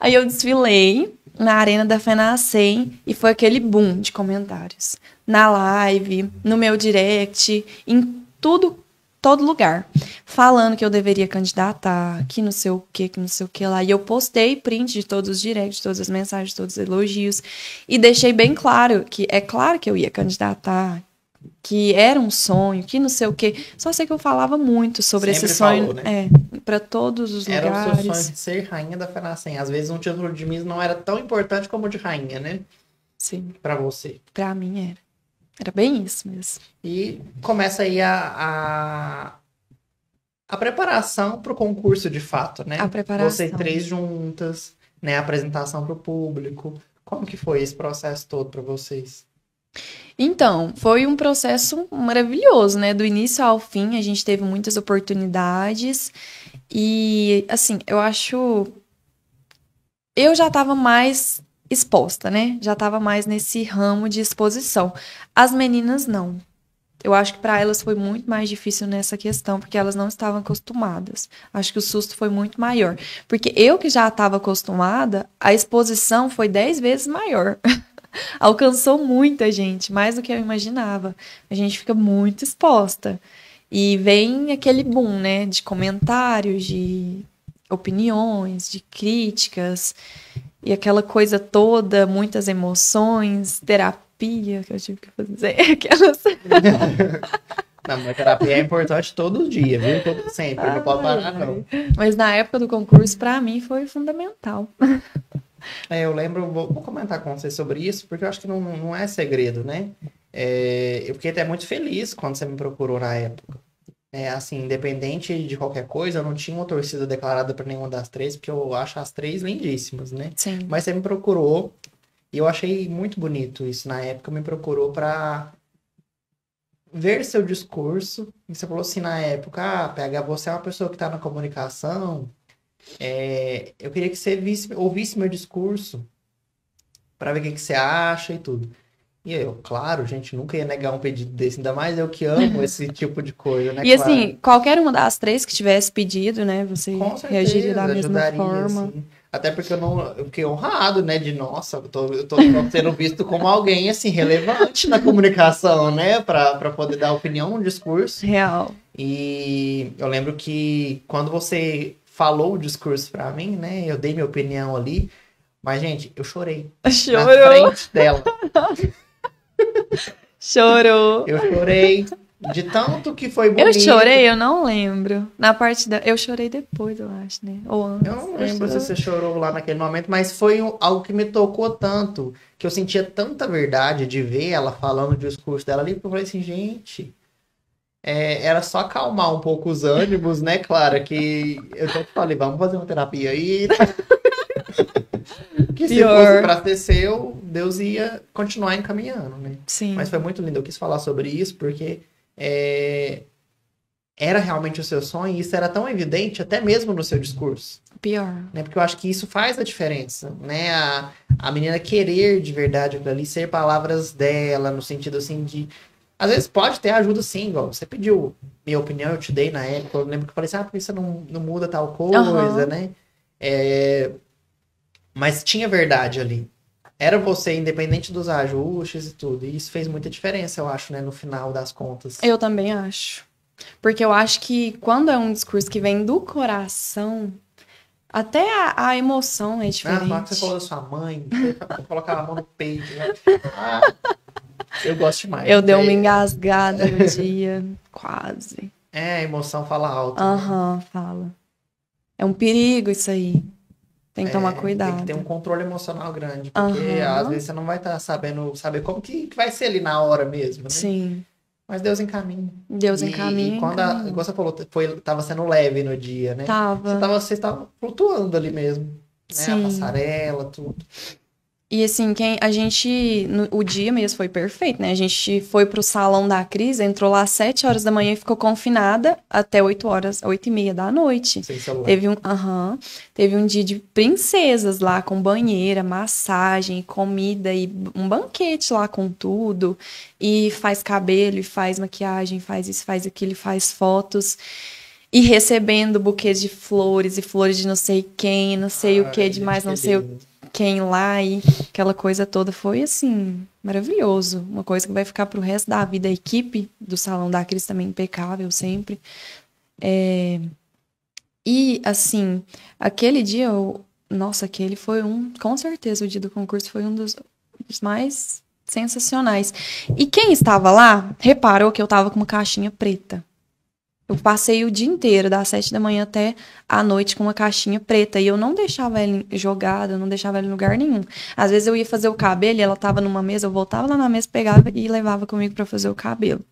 Aí eu desfilei na arena da FENACEM e foi aquele boom de comentários. Na live, no meu direct, em tudo todo lugar, falando que eu deveria candidatar, que não sei o que, que não sei o que lá. E eu postei print de todos os directs, de todas as mensagens, de todos os elogios. E deixei bem claro que é claro que eu ia candidatar, que era um sonho, que não sei o que. Só sei que eu falava muito sobre Sempre esse sonho. falou, né? É, para todos os Era o lugares. seu sonho de ser rainha da Fenacem. Às vezes um título de Miss não era tão importante como o de rainha, né? Sim, Pra você. pra mim era. Era bem isso mesmo. E começa aí a, a, a preparação pro concurso de fato, né? A preparação. Vocês três juntas, né? A apresentação pro público. Como que foi esse processo todo pra vocês? Então, foi um processo maravilhoso, né? Do início ao fim, a gente teve muitas oportunidades. E, assim, eu acho. Eu já estava mais exposta, né? Já estava mais nesse ramo de exposição. As meninas não. Eu acho que para elas foi muito mais difícil nessa questão, porque elas não estavam acostumadas. Acho que o susto foi muito maior. Porque eu que já estava acostumada, a exposição foi dez vezes maior. *laughs* *laughs* Alcançou muita gente, mais do que eu imaginava. A gente fica muito exposta. E vem aquele boom, né? De comentários, de opiniões, de críticas. E aquela coisa toda, muitas emoções, terapia que eu tive que fazer. *laughs* Aquelas... *laughs* Não, mas terapia é importante todo dia, viu? Todo, sempre, não pode parar, não. Mas na época do concurso, para mim, foi fundamental. É, eu lembro, vou, vou comentar com você sobre isso, porque eu acho que não, não é segredo, né? É, eu fiquei até muito feliz quando você me procurou na época. É, assim, independente de qualquer coisa, eu não tinha uma torcida declarada para nenhuma das três, porque eu acho as três lindíssimas, né? Sim. Mas você me procurou, e eu achei muito bonito isso na época, me procurou para ver seu discurso. E você falou assim na época, ah, PH, você é uma pessoa que está na comunicação, é, eu queria que você visse, ouvisse meu discurso para ver o que, que você acha e tudo. E eu, claro, gente, nunca ia negar um pedido desse, ainda mais eu que amo *laughs* esse tipo de coisa, né? E Claro. assim, qualquer uma das três que tivesse pedido, né? Você Com certeza, reagiria da mesma ajudaria, forma. assim. Até porque eu não eu fiquei honrado, né? De nossa, eu tô, eu tô sendo visto como alguém assim, relevante na comunicação, né? Pra poder dar opinião no discurso. Real. E eu lembro que quando você falou o discurso pra mim, né? Eu dei minha opinião ali. Mas, gente, eu chorei. *laughs* Na Chorou, frente dela. *laughs* chorou. Eu chorei de tanto que foi Eu bonito. chorei, eu não lembro. Na parte da. Eu chorei depois, eu acho, né? Ou antes. Eu não lembro se você chorou lá naquele momento, mas foi um- algo que me tocou tanto, que eu sentia tanta verdade de ver ela falando o discurso dela ali, que eu falei assim, gente, é, era só acalmar um pouco os ânimos, né, Clara? Que eu te falei, vamos fazer uma terapia aí. *laughs* que se Pior. fosse pra ser seu, Deus ia continuar encaminhando, né? Sim. Mas foi muito lindo. Eu quis falar sobre isso porque é, era realmente o seu sonho e isso era tão evidente até mesmo no seu discurso. Pior. Né? Porque eu acho que isso faz a diferença, né? A, a menina querer de verdade aquilo ali, ser palavras dela, no sentido assim de. Às vezes pode ter ajuda sim, igual você pediu minha opinião, eu te dei na época. Eu lembro que eu falei assim, ah, por que você não, não muda tal coisa, Aham. né? É, Mas tinha verdade ali. Era você, independente dos ajustes e tudo. E isso fez muita diferença, eu acho, né? No final das contas. Eu também acho. Porque eu acho que quando é um discurso que vem do coração, até a, a emoção é Ah, diferente. que você falou da sua mãe, *laughs* colocava a mão no peito. né? Ah, *laughs* eu gosto demais. Eu dei uma É, engasgada no *laughs* dia, quase. É, a emoção fala alto. né? Aham, fala. É um perigo isso aí. Tem que É, tomar Tem cuidado. que ter um controle emocional grande, porque Aham. às vezes você não vai estar sabendo saber como que, vai ser ali na hora mesmo, né? Sim. Mas Deus encaminha. Deus E- encaminha. E quando a, encaminha. igual você falou, foi, tava sendo leve no dia, né? Você Tava. tava, você tava flutuando ali mesmo. Né? A Sim. passarela, tudo. E assim, quem a gente. no- o dia mesmo foi perfeito, né? A gente foi pro salão da Cris, entrou lá às 7 horas da manhã e ficou confinada até 8 horas, 8 e meia da noite. Sem celular. Teve um, aham, teve um dia de princesas lá, com banheira, massagem, comida e um banquete lá com tudo. E faz cabelo, e faz maquiagem, faz isso, faz aquilo, e faz fotos. E recebendo buquês de flores, e flores de não sei quem, não sei o que, Ai, de gente, mais não que sei o. quem lá e aquela coisa toda foi assim, maravilhoso. Uma coisa que vai ficar pro resto da vida. A equipe do Salão da Cris também impecável sempre. É... E assim, aquele dia, eu... nossa, aquele foi um, com certeza, o dia do concurso foi um dos, dos mais sensacionais. E quem estava lá reparou que eu tava com uma caixinha preta. Eu passei o dia inteiro, das sete da manhã até a noite, com uma caixinha preta. E eu não deixava ela jogada, eu não deixava ela em lugar nenhum. Às vezes eu ia fazer o cabelo e ela tava numa mesa, eu voltava lá na mesa, pegava e levava comigo para fazer o cabelo.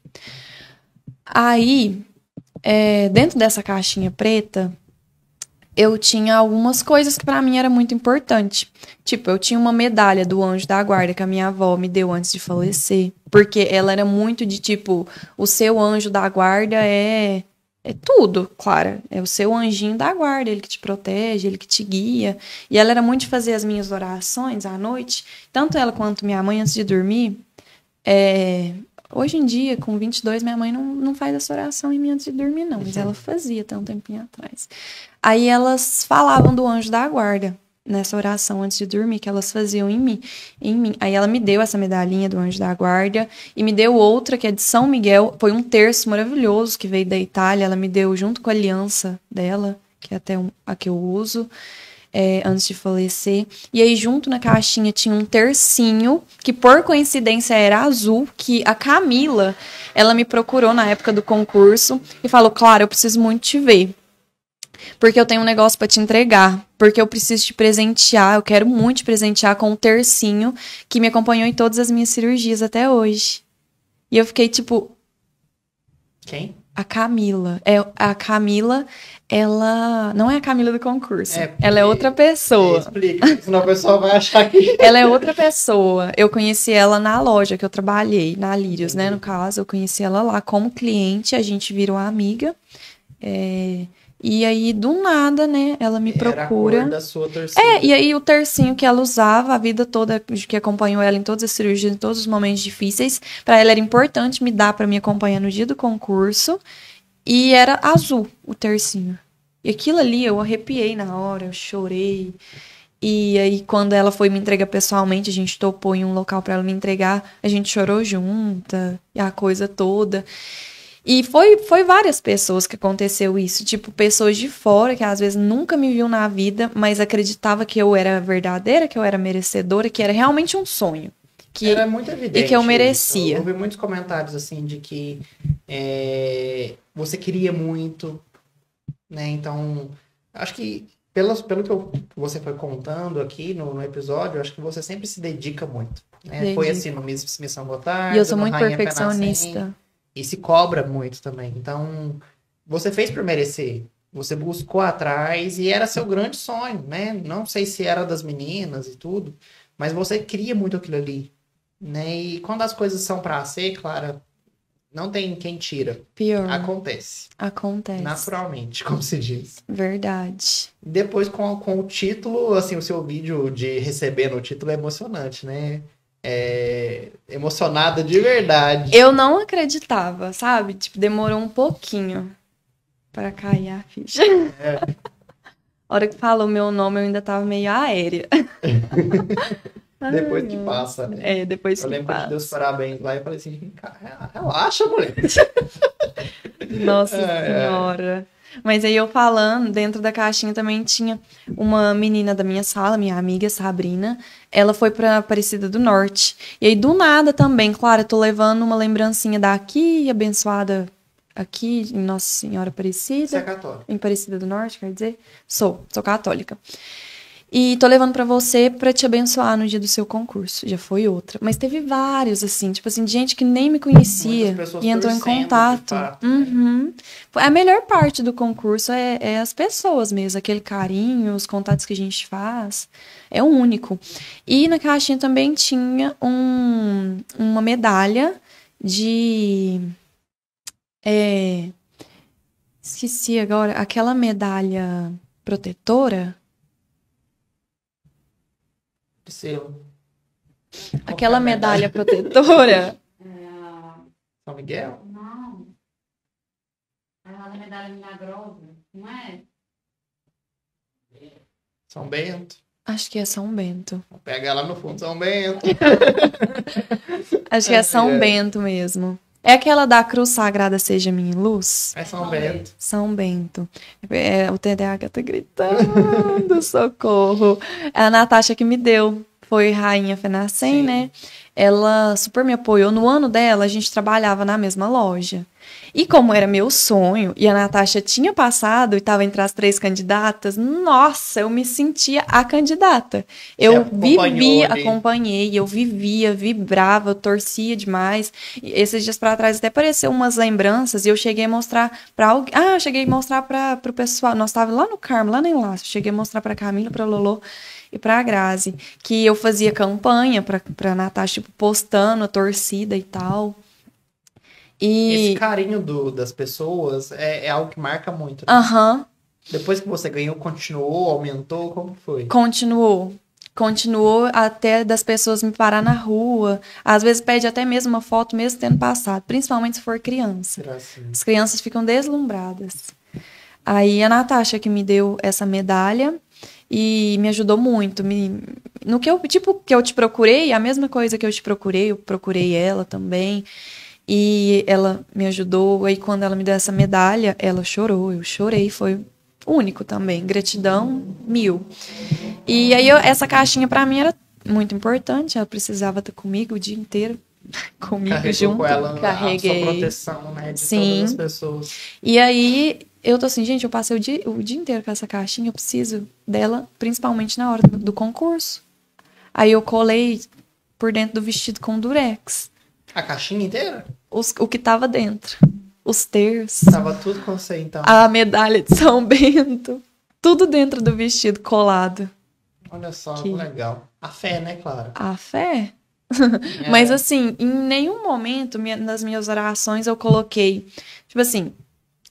Aí, é, dentro dessa caixinha preta, eu tinha algumas coisas que para mim era muito importante. Tipo, eu tinha uma medalha do anjo da guarda que a minha avó me deu antes de falecer, porque ela era muito de tipo, o seu anjo da guarda é é tudo, Clara. É o seu anjinho da guarda, ele que te protege, ele que te guia. E ela era muito de fazer as minhas orações à noite. Tanto ela quanto minha mãe, antes de dormir. É... Hoje em dia, com 22, minha mãe não, não faz essa oração em mim antes de dormir, não. Mas ela fazia até um tempinho atrás. Aí elas falavam do anjo da guarda nessa oração antes de dormir que elas faziam em mim, em mim. Aí ela me deu essa medalhinha do Anjo da Guarda e me deu outra que é de São Miguel, foi um terço maravilhoso que veio da Itália, ela me deu junto com a aliança dela, que é até a que eu uso. É, antes de falecer. E aí, junto na caixinha, tinha um tercinho, que por coincidência era azul, que a Camila, ela me procurou na época do concurso e falou: Claro, eu preciso muito te ver porque eu tenho um negócio para te entregar, porque eu preciso te presentear, eu quero muito te presentear com um tercinho que me acompanhou em todas as minhas cirurgias até hoje. E eu fiquei tipo. Quem? A Camila. É, a Camila, ela. Não é a Camila do concurso. É, ela é outra pessoa. Explica, senão o pessoal vai achar que. *laughs* ela é outra pessoa. Eu conheci ela na loja que eu trabalhei, na Lírios, né? No caso, eu conheci ela lá como cliente, a gente virou amiga. É... E aí, do nada, né, ela me procura. Era a cor da sua torcida. É, e aí o tercinho que ela usava a vida toda, que acompanhou ela em todas as cirurgias, em todos os momentos difíceis, para ela era importante me dar para me acompanhar no dia do concurso. E era azul o tercinho. E aquilo ali eu arrepiei na hora, eu chorei. E aí, quando ela foi me entregar pessoalmente, a gente topou em um local para ela me entregar, a gente chorou junta, e a coisa toda. E foi, foi várias pessoas que aconteceu isso. Tipo, pessoas de fora que às vezes nunca me viu na vida, mas acreditava que eu era verdadeira, que eu era merecedora, que era realmente um sonho. Que, era muito evidente. E que eu merecia. Eu ouvi muitos comentários assim de que é, você queria muito, né? Então, acho que pelo, pelo que eu, você foi contando aqui no, no episódio, acho que você sempre se dedica muito. Né? Foi assim no Miss Missão Gotardo. E eu sou muito perfeccionista e se cobra muito também. Então, você fez por merecer. Você buscou atrás e era seu grande sonho, né? Não sei se era das meninas e tudo, mas você queria muito aquilo ali, né? E quando as coisas são para ser, Clara, não tem quem tira. Pior. Acontece. Acontece. Naturalmente, como se diz. Verdade. Depois, com, com o título, assim, o seu vídeo de recebendo o título é emocionante, né? É, emocionada de verdade. Eu não acreditava, sabe? Tipo, demorou um pouquinho para cair a ficha. É. A hora que falou meu nome, eu ainda tava meio aérea. *laughs* depois que passa, né? É, depois eu que lembro passa. que Deus parabéns lá e eu falei assim, relaxa, mulher. *laughs* Nossa é, senhora. Mas aí eu falando, dentro da caixinha também tinha uma menina da minha sala, minha amiga Sabrina. Ela foi pra Aparecida do Norte. E aí, do nada também, claro, eu tô levando uma lembrancinha daqui, abençoada aqui em Nossa Senhora Aparecida. Você é católica? Em Aparecida do Norte, quer dizer? Sou, sou católica. E tô levando para você para te abençoar no dia do seu concurso. Já foi outra. Mas teve vários, assim, tipo assim, de gente que nem me conhecia e entrou em contato. Fato, né? uhum. né? A melhor parte do concurso é, é, as pessoas mesmo, aquele carinho, os contatos que a gente faz. É único. E na caixinha também tinha um, uma medalha de. É, esqueci agora, aquela medalha protetora Seu. Aquela é medalha, medalha protetora. *laughs* São Miguel? Não. Aquela medalha milagrosa, não é? São Bento. Acho que é São Bento. Pega lá no fundo São Bento. *laughs* Acho que é São É. Bento mesmo. É aquela da Cruz Sagrada Seja Minha Luz? É São Bento. São Bento. É, o TDAH tá gritando, *laughs* socorro. É a Natasha que me deu. Foi Rainha Fenacem, né? Ela super me apoiou. No ano dela, a gente trabalhava na mesma loja. E como era meu sonho, e a Natasha tinha passado e estava entre as três candidatas, nossa, eu me sentia a candidata. Eu vivia, ali. acompanhei, eu vivia, vibrava, eu torcia demais. E esses dias para trás até apareceu umas lembranças e eu cheguei a mostrar para alguém. Ah, eu cheguei a mostrar para o pessoal. Nós estávamos lá no Carmo, lá no Enlace. Cheguei a mostrar para Camila, para Lolo e para Grazi que eu fazia campanha para para Natasha, tipo, postando a torcida e tal. Esse E carinho do, das pessoas é, é algo que marca muito. né? aham, Depois que você ganhou, continuou, aumentou? Como foi? continuou. Continuou até das pessoas me parar na rua. Às vezes pede até mesmo uma foto, mesmo tendo passado, principalmente se for criança. Graças. As crianças ficam deslumbradas. Aí a Natasha que me deu essa medalha e me ajudou muito. Me, no que eu, tipo, que eu te procurei, a mesma coisa que eu te procurei, eu procurei ela também. E ela me ajudou. Aí quando ela me deu essa medalha, ela chorou, eu chorei, foi único também. Gratidão mil. E aí eu- essa caixinha pra mim era muito importante, ela precisava estar comigo o dia inteiro. *laughs* Comigo Carregou junto. com ela a sua Carreguei. proteção, né? De Sim. todas as pessoas. E aí, eu tô assim, gente, eu passei o dia, o dia inteiro com essa caixinha, eu preciso dela, principalmente na hora do, do concurso. Aí eu colei por dentro do vestido com durex. A caixinha inteira? Os- o que tava dentro. Os terços, Tava tudo com você, então. a medalha de São Bento. Tudo dentro do vestido colado. Olha só, Que- que legal. A fé, né, Clara? A fé. É. *laughs* Mas assim, em nenhum momento minha- nas minhas orações eu coloquei, tipo assim,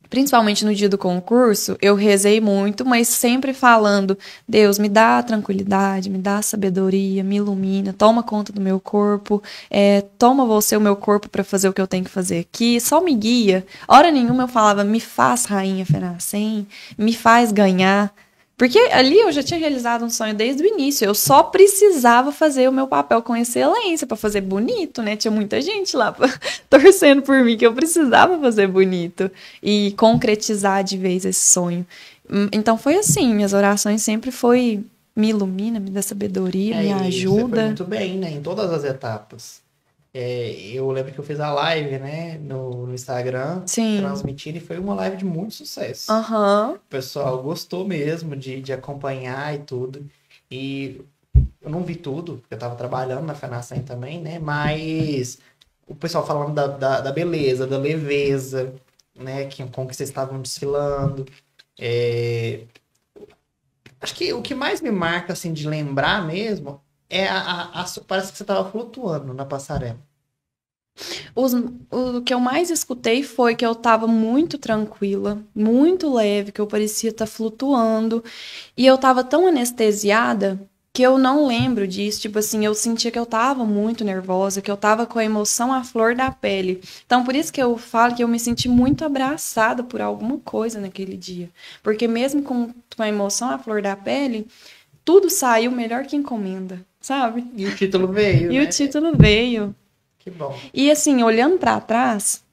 principalmente no dia do concurso, eu rezei muito, mas sempre falando: Deus, me dá tranquilidade, me dá sabedoria, me ilumina, toma conta do meu corpo, é, toma você o meu corpo para fazer o que eu tenho que fazer aqui, só me guia. Hora nenhuma eu falava: me faz rainha Fenacem, me faz ganhar. Porque ali eu já tinha realizado um sonho desde o início. Eu só precisava fazer o meu papel com excelência para fazer bonito, né? Tinha muita gente lá *laughs* torcendo por mim que eu precisava fazer bonito e concretizar de vez esse sonho. Hum, Então foi assim, minhas orações sempre foi me ilumina, me dá sabedoria, É, me foi ajuda. muito bem, né? Em todas as etapas. É, eu lembro que eu fiz a live, né? No, no Instagram. Sim. Transmitindo e foi uma live de muito sucesso. Aham. O pessoal gostou mesmo de, de acompanhar e tudo. E eu não vi tudo, porque eu tava trabalhando na FENACEM também, né? Mas o pessoal falando da, da, da beleza, da leveza, né? Que, com que vocês estavam desfilando. É, Acho que o que mais me marca, assim, de lembrar mesmo, é a, a- a- parece que você tava flutuando na passarela. Os- o que eu mais escutei foi que eu tava muito tranquila, muito leve, que eu parecia estar flutuando. E eu tava tão anestesiada que eu não lembro disso. Tipo assim, eu sentia que eu tava muito nervosa, que eu tava com a emoção à flor da pele. Então, por isso que eu falo que eu me senti muito abraçada por alguma coisa naquele dia. Porque mesmo com com a emoção à flor da pele, tudo saiu melhor que encomenda, sabe? E o título veio, E né? o título veio. Que bom. E assim, olhando pra trás,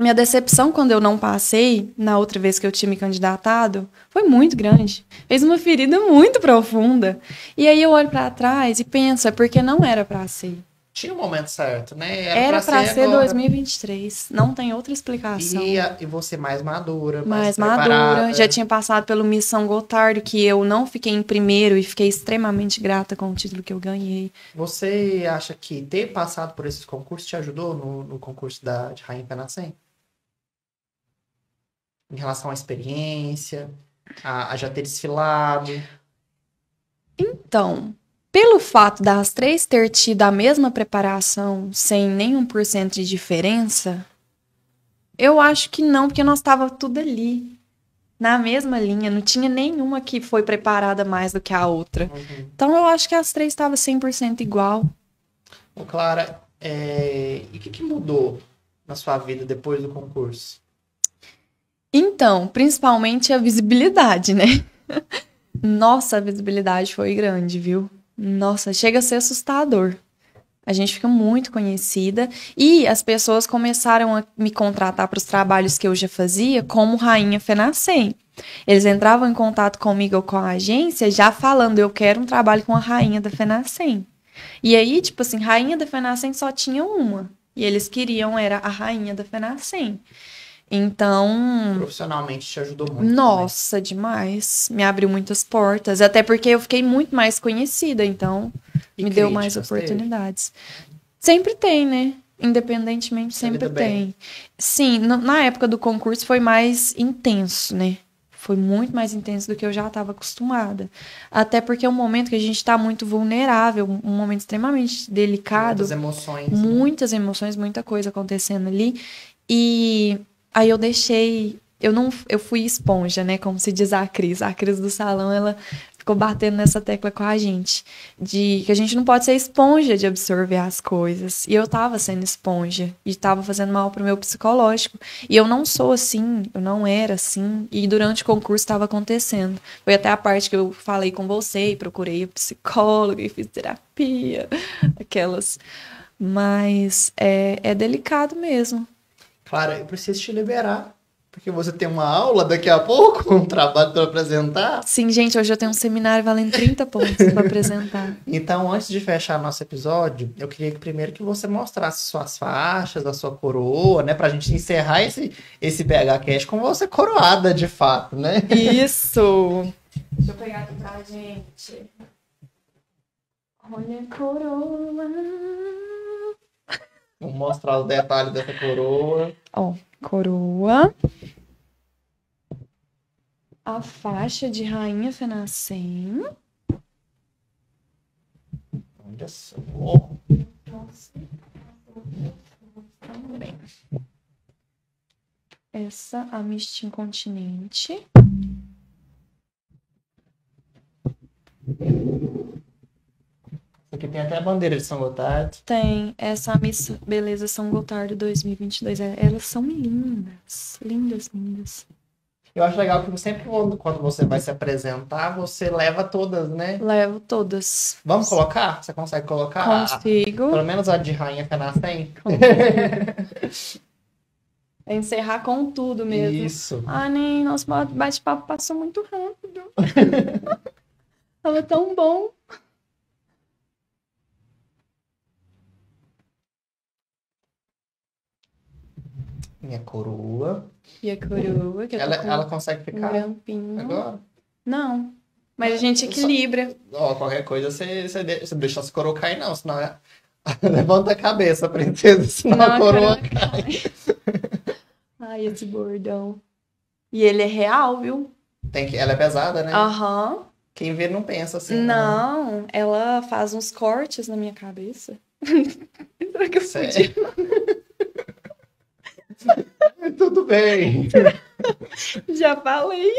minha decepção quando eu não passei, na outra vez que eu tinha me candidatado, foi muito grande. Fez uma ferida muito profunda. E aí eu olho pra trás e penso, é porque não era pra ser. Tinha o momento certo, né? Era pra ser agora. 2023. Não tem outra explicação. E, e você mais madura, mais mais, madura, já tinha passado pelo Missão Gotardo, que eu não fiquei em primeiro e fiquei extremamente grata com o título que eu ganhei. Você acha que ter passado por esses concursos te ajudou no, no concurso da, de Rainha Penacem? Em relação à experiência, a, a já ter desfilado. Então, pelo fato das três ter tido a mesma preparação sem nenhum por cento de diferença, eu acho que não, porque nós estava tudo ali, na mesma linha, não tinha nenhuma que foi preparada mais do que a outra. Uhum. Então eu acho que as três estavam 100% igual. Ô, Clara, é, e o que, que mudou na sua vida depois do concurso? Então, principalmente a visibilidade, né? *laughs* Nossa, a visibilidade foi grande, viu? Nossa, chega a ser assustador. A gente fica muito conhecida e as pessoas começaram a me contratar para os trabalhos que eu já fazia como Rainha Fenacem. Eles entravam em contato comigo ou com a agência já falando, eu quero um trabalho com a Rainha da Fenacem. E aí, tipo assim, Rainha da Fenacem só tinha uma. E eles queriam, era a Rainha da Fenacem. Então, Profissionalmente te ajudou muito. né? nossa, demais. Me abriu muitas portas. Até porque eu fiquei muito mais conhecida, então E me deu mais críticas, teve? oportunidades. Sempre tem, né? Independentemente, sempre bem? tem. Sim, no- na época do concurso foi mais intenso, né? Foi muito mais intenso do que eu já estava acostumada. Até porque é um momento que a gente está muito vulnerável, um momento extremamente delicado Muitas emoções. né? muitas emoções, muita coisa acontecendo ali. E aí eu deixei, eu não, eu fui esponja, né, como se diz a Cris. A Cris do salão, ela ficou batendo nessa tecla com a gente, de que a gente não pode ser esponja de absorver as coisas. E eu tava sendo esponja e tava fazendo mal pro meu psicológico. E eu não sou assim, eu não era assim, e durante o concurso estava acontecendo. Foi até a parte que eu falei com você e procurei psicólogo e fiz terapia, *laughs* aquelas mas é, é delicado mesmo. Clara, eu preciso te liberar. Porque você tem uma aula daqui a pouco, *laughs* um trabalho para apresentar. Sim, gente, hoje eu tenho um seminário valendo 30 pontos para apresentar. *laughs* Então, antes de fechar nosso episódio, eu queria que primeiro que você mostrasse suas faixas, a sua coroa, né? Pra gente encerrar esse, esse BH Cash com você coroada, de fato, né? Isso! Deixa eu pegar aqui pra gente. Olha a coroa. Vou mostrar os detalhes dessa coroa. Ó, coroa. A faixa de Rainha Fenacem. Olha só. Também. Essa, a Miss Incontinente. Aqui tem até a bandeira de São Gotardo. Tem essa Miss Beleza São Gotardo 2022. É, Elas são lindas. Lindas, lindas. Eu acho legal que sempre quando você vai se apresentar, você leva todas, né? Levo todas. Vamos colocar? Você consegue colocar? A- Consigo. Pelo menos a de Rainha Fenacem? É *laughs* encerrar com tudo mesmo. Isso. Ah, nem nosso bate-papo passou muito rápido. *laughs* Tava tão bom. Minha coroa. E a coroa, que eu Ela, com ela consegue um ficar grampinho. agora? Não. Mas a gente Eu só- equilibra. Ó, qualquer coisa você, você, de- você deixa as coroa cair, não, senão é... *laughs* levanta a cabeça, princesa, *laughs* senão Não, a coroa coroa cai. *laughs* Ai, esse bordão. E ele é real, viu? Tem que... Ela é pesada, né? Aham. Quem vê não pensa assim. né? Não, ela faz uns cortes na minha cabeça. Será que eu Sério? podia? *laughs* Tudo bem. *laughs* Já falei.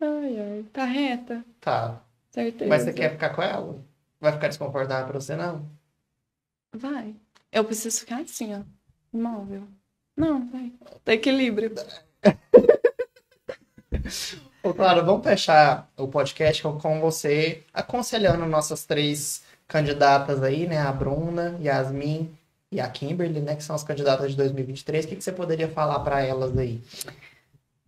Ai, ai. Tá reta? Tá. Certeza. Mas você quer ficar com ela? Vai ficar desconfortável pra você, não? Vai. Eu preciso ficar assim, ó. Imóvel. Não, vai. Tá equilíbrio. *laughs* Ô, Clara, vamos fechar o podcast com, você aconselhando nossas três candidatas aí, né? A Bruna, Yasmin e a Kimberly, né? Que são as candidatas de 2023. O que, que você poderia falar pra elas aí?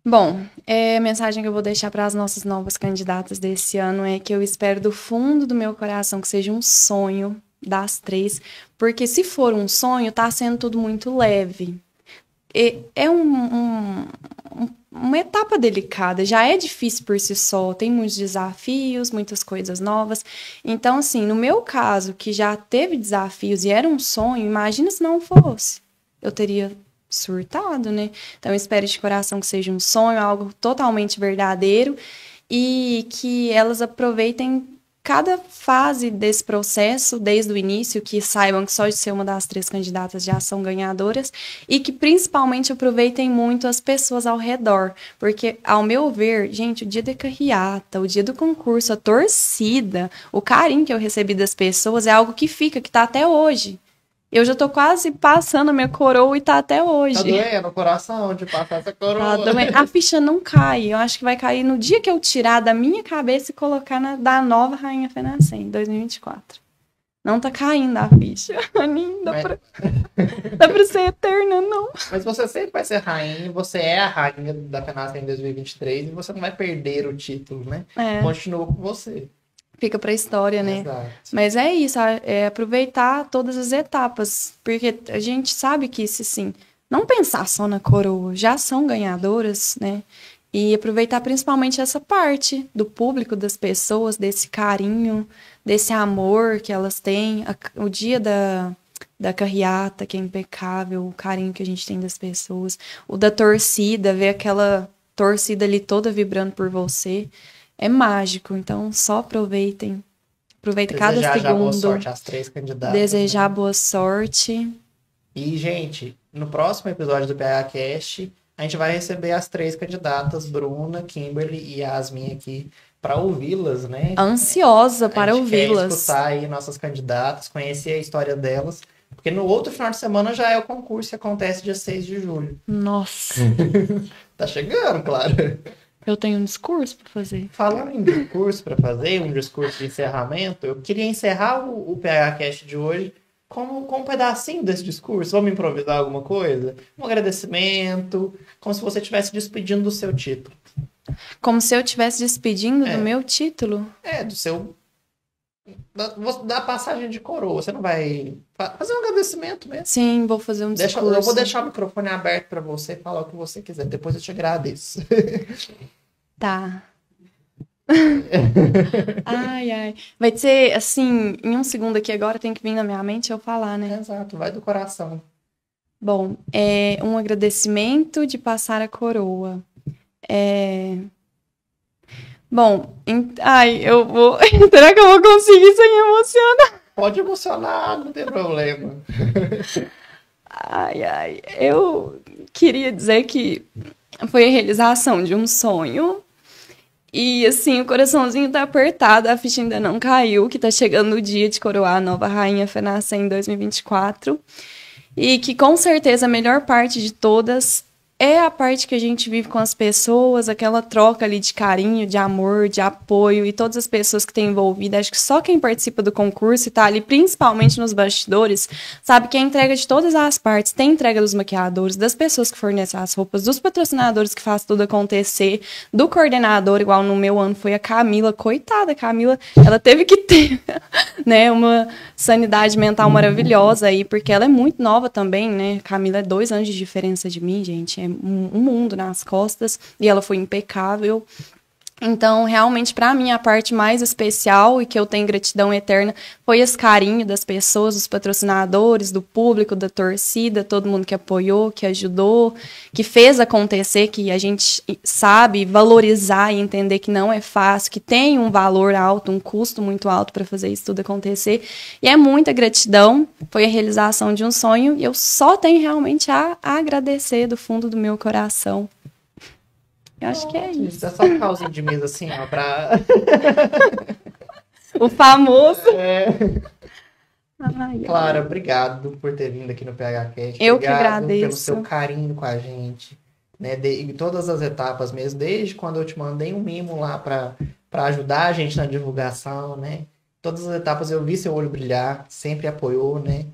Bom, é, a mensagem que eu vou deixar para as nossas novas candidatas desse ano é que eu espero do fundo do meu coração que seja um sonho das três, porque se for um sonho, tá sendo tudo muito leve. E é um- um- um- uma etapa delicada, já é difícil por si só, tem muitos desafios, muitas coisas novas. Então, assim, no meu caso, que já teve desafios e era um sonho, imagina se não fosse. Eu teria surtado, né? Então, espero de coração que seja um sonho, algo totalmente verdadeiro e que elas aproveitem cada fase desse processo, desde o início, que saibam que só de ser uma das três candidatas já são ganhadoras e que principalmente aproveitem muito as pessoas ao redor, porque ao meu ver, gente, o dia da carreata, o dia do concurso, a torcida, o carinho que eu recebi das pessoas é algo que fica, que tá até hoje. Eu já tô quase passando a minha coroa e tá até hoje. Tá doendo o coração de passar essa Tá coroa. doendo. A ficha não cai. Eu acho que vai cair no dia que eu tirar da minha cabeça e colocar na da nova Rainha Fenacem, 2024. Não tá caindo a ficha. *laughs* Nem dá Mas- pra, dá pra ser eterna, não. Mas você sempre vai ser rainha, você é a rainha da Fenasca em 2023 e você não vai perder o título, né? É, Continua com você. Fica pra história, né? Exato. Mas é isso, a- é aproveitar todas as etapas, porque a gente sabe que isso, assim, não pensar só na coroa, já são ganhadoras, né? E aproveitar principalmente essa parte do público, das pessoas, desse carinho, desse amor que elas têm. A- o dia da, da carreata, que é impecável, o carinho que a gente tem das pessoas. O da torcida, ver aquela torcida ali toda vibrando por você. É mágico, então só aproveitem. Aproveita cada Desejar já boa segundo. sorte às três candidatas. Desejar né? boa sorte. E, gente, no próximo episódio do PH Cast, a gente vai receber as três candidatas, Bruna, Kimberly e Yasmin aqui, para ouvi-las, né? Ansiosa A para ouvi-las. escutar aí nossas candidatas, conhecer a história delas. Porque no outro final de semana já é o concurso que acontece dia 6 de julho. Nossa, *laughs* Tá chegando, claro. Eu tenho um discurso para fazer. Falando em discurso para fazer, um discurso de encerramento, eu queria encerrar o, o PH Cast de hoje com, com um pedacinho desse discurso. Vamos improvisar alguma coisa? Um agradecimento, como se você estivesse despedindo do seu título. Como se eu estivesse despedindo É. do meu título. É, do seu. Da, da passagem de coroa. Você não vai fa- fazer um agradecimento mesmo. Sim, vou fazer um Deixa, discurso. eu vou deixar o microfone aberto para você falar o que você quiser. Depois eu te agradeço. *laughs* Tá. *laughs* ai, ai. Vai ser assim, em um segundo aqui agora tem que vir na minha mente eu falar, né? Exato, vai do coração. Bom, é um agradecimento de passar a coroa. É... Bom, em- ai, eu vou. *laughs* Será que eu vou conseguir sem emocionar? Pode emocionar, não tem problema. Ai, ai. Eu queria dizer que foi a realização de um sonho. E assim, o coraçãozinho tá apertado, a ficha ainda não caiu, que tá chegando o dia de coroar a nova rainha Fenacem em 2024. E que com certeza a melhor parte de todas é a parte que a gente vive com as pessoas, aquela troca ali de carinho, de amor, de apoio e todas as pessoas que têm envolvidas. Acho que só quem participa do concurso e tá ali, principalmente nos bastidores, sabe que é a entrega de todas as partes. Tem entrega dos maquiadores, das pessoas que fornecem as roupas, dos patrocinadores que faz tudo acontecer, do coordenador, igual no meu ano foi a Camila. Coitada, Camila, ela teve que ter *laughs* né, uma sanidade mental maravilhosa aí, porque ela é muito nova também, né? Camila é dois anos de diferença de mim, gente. É um, mundo nas costas. E ela foi impecável. Então, realmente, para mim, a parte mais especial e que eu tenho gratidão eterna foi esse carinho das pessoas, dos patrocinadores, do público, da torcida, todo mundo que apoiou, que ajudou, que fez acontecer, que a gente sabe valorizar e entender que não é fácil, que tem um valor alto, um custo muito alto para fazer isso tudo acontecer. E é muita gratidão, foi a realização de um sonho e eu só tenho realmente a, agradecer do fundo do meu coração. Eu acho que é isso. É só um calzinho de mesa assim, ó, pra. *laughs* O famoso. É. Ai, ai. Clara, obrigado por ter vindo aqui no PHCast. Eu que obrigado agradeço. pelo seu carinho com a gente. Né, de, em todas as etapas mesmo, desde quando eu te mandei um mimo lá pra, pra ajudar a gente na divulgação, né? Todas as etapas eu vi seu olho brilhar, sempre apoiou, né?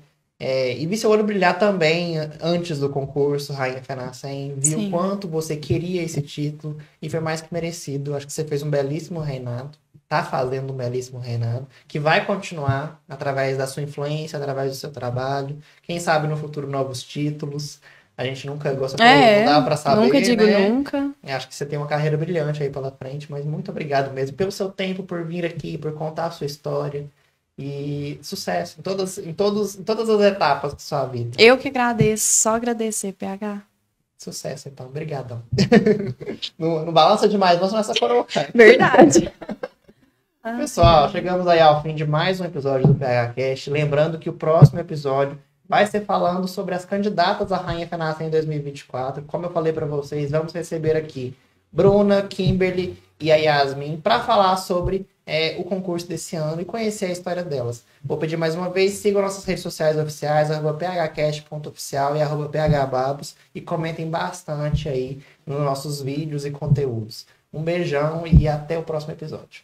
É, e vi seu olho brilhar também antes do concurso, Rainha Fenacem. Vi Sim. o quanto você queria esse título e foi mais que merecido. Acho que você fez um belíssimo reinado. Tá fazendo um belíssimo reinado. Que vai continuar através da sua influência, através do seu trabalho. Quem sabe no futuro novos títulos. A gente nunca gosta É, não dá pra saber. nunca digo né? nunca. Eu Acho que você tem uma carreira brilhante aí pela frente, mas muito obrigado mesmo pelo seu tempo, por vir aqui, por contar a sua história. E sucesso em todas, em todos, em todas as etapas da sua vida. Eu que agradeço, só agradecer, PH. Sucesso, então. Obrigadão. *laughs* não, não balança demais, vamos nessa coroa. Verdade. *laughs* Pessoal, chegamos aí ao fim de mais um episódio do PHCast. Lembrando que o próximo episódio vai ser falando sobre as candidatas à Rainha Fenacem em 2024. Como eu falei para vocês, vamos receber aqui Bruna, Kimberly e a Yasmin para falar sobre é, o concurso desse ano e conhecer a história delas. Vou pedir mais uma vez, sigam nossas redes sociais oficiais, arroba phcast.oficial e arroba phbabos e comentem bastante aí nos nossos vídeos e conteúdos. Um beijão e até o próximo episódio.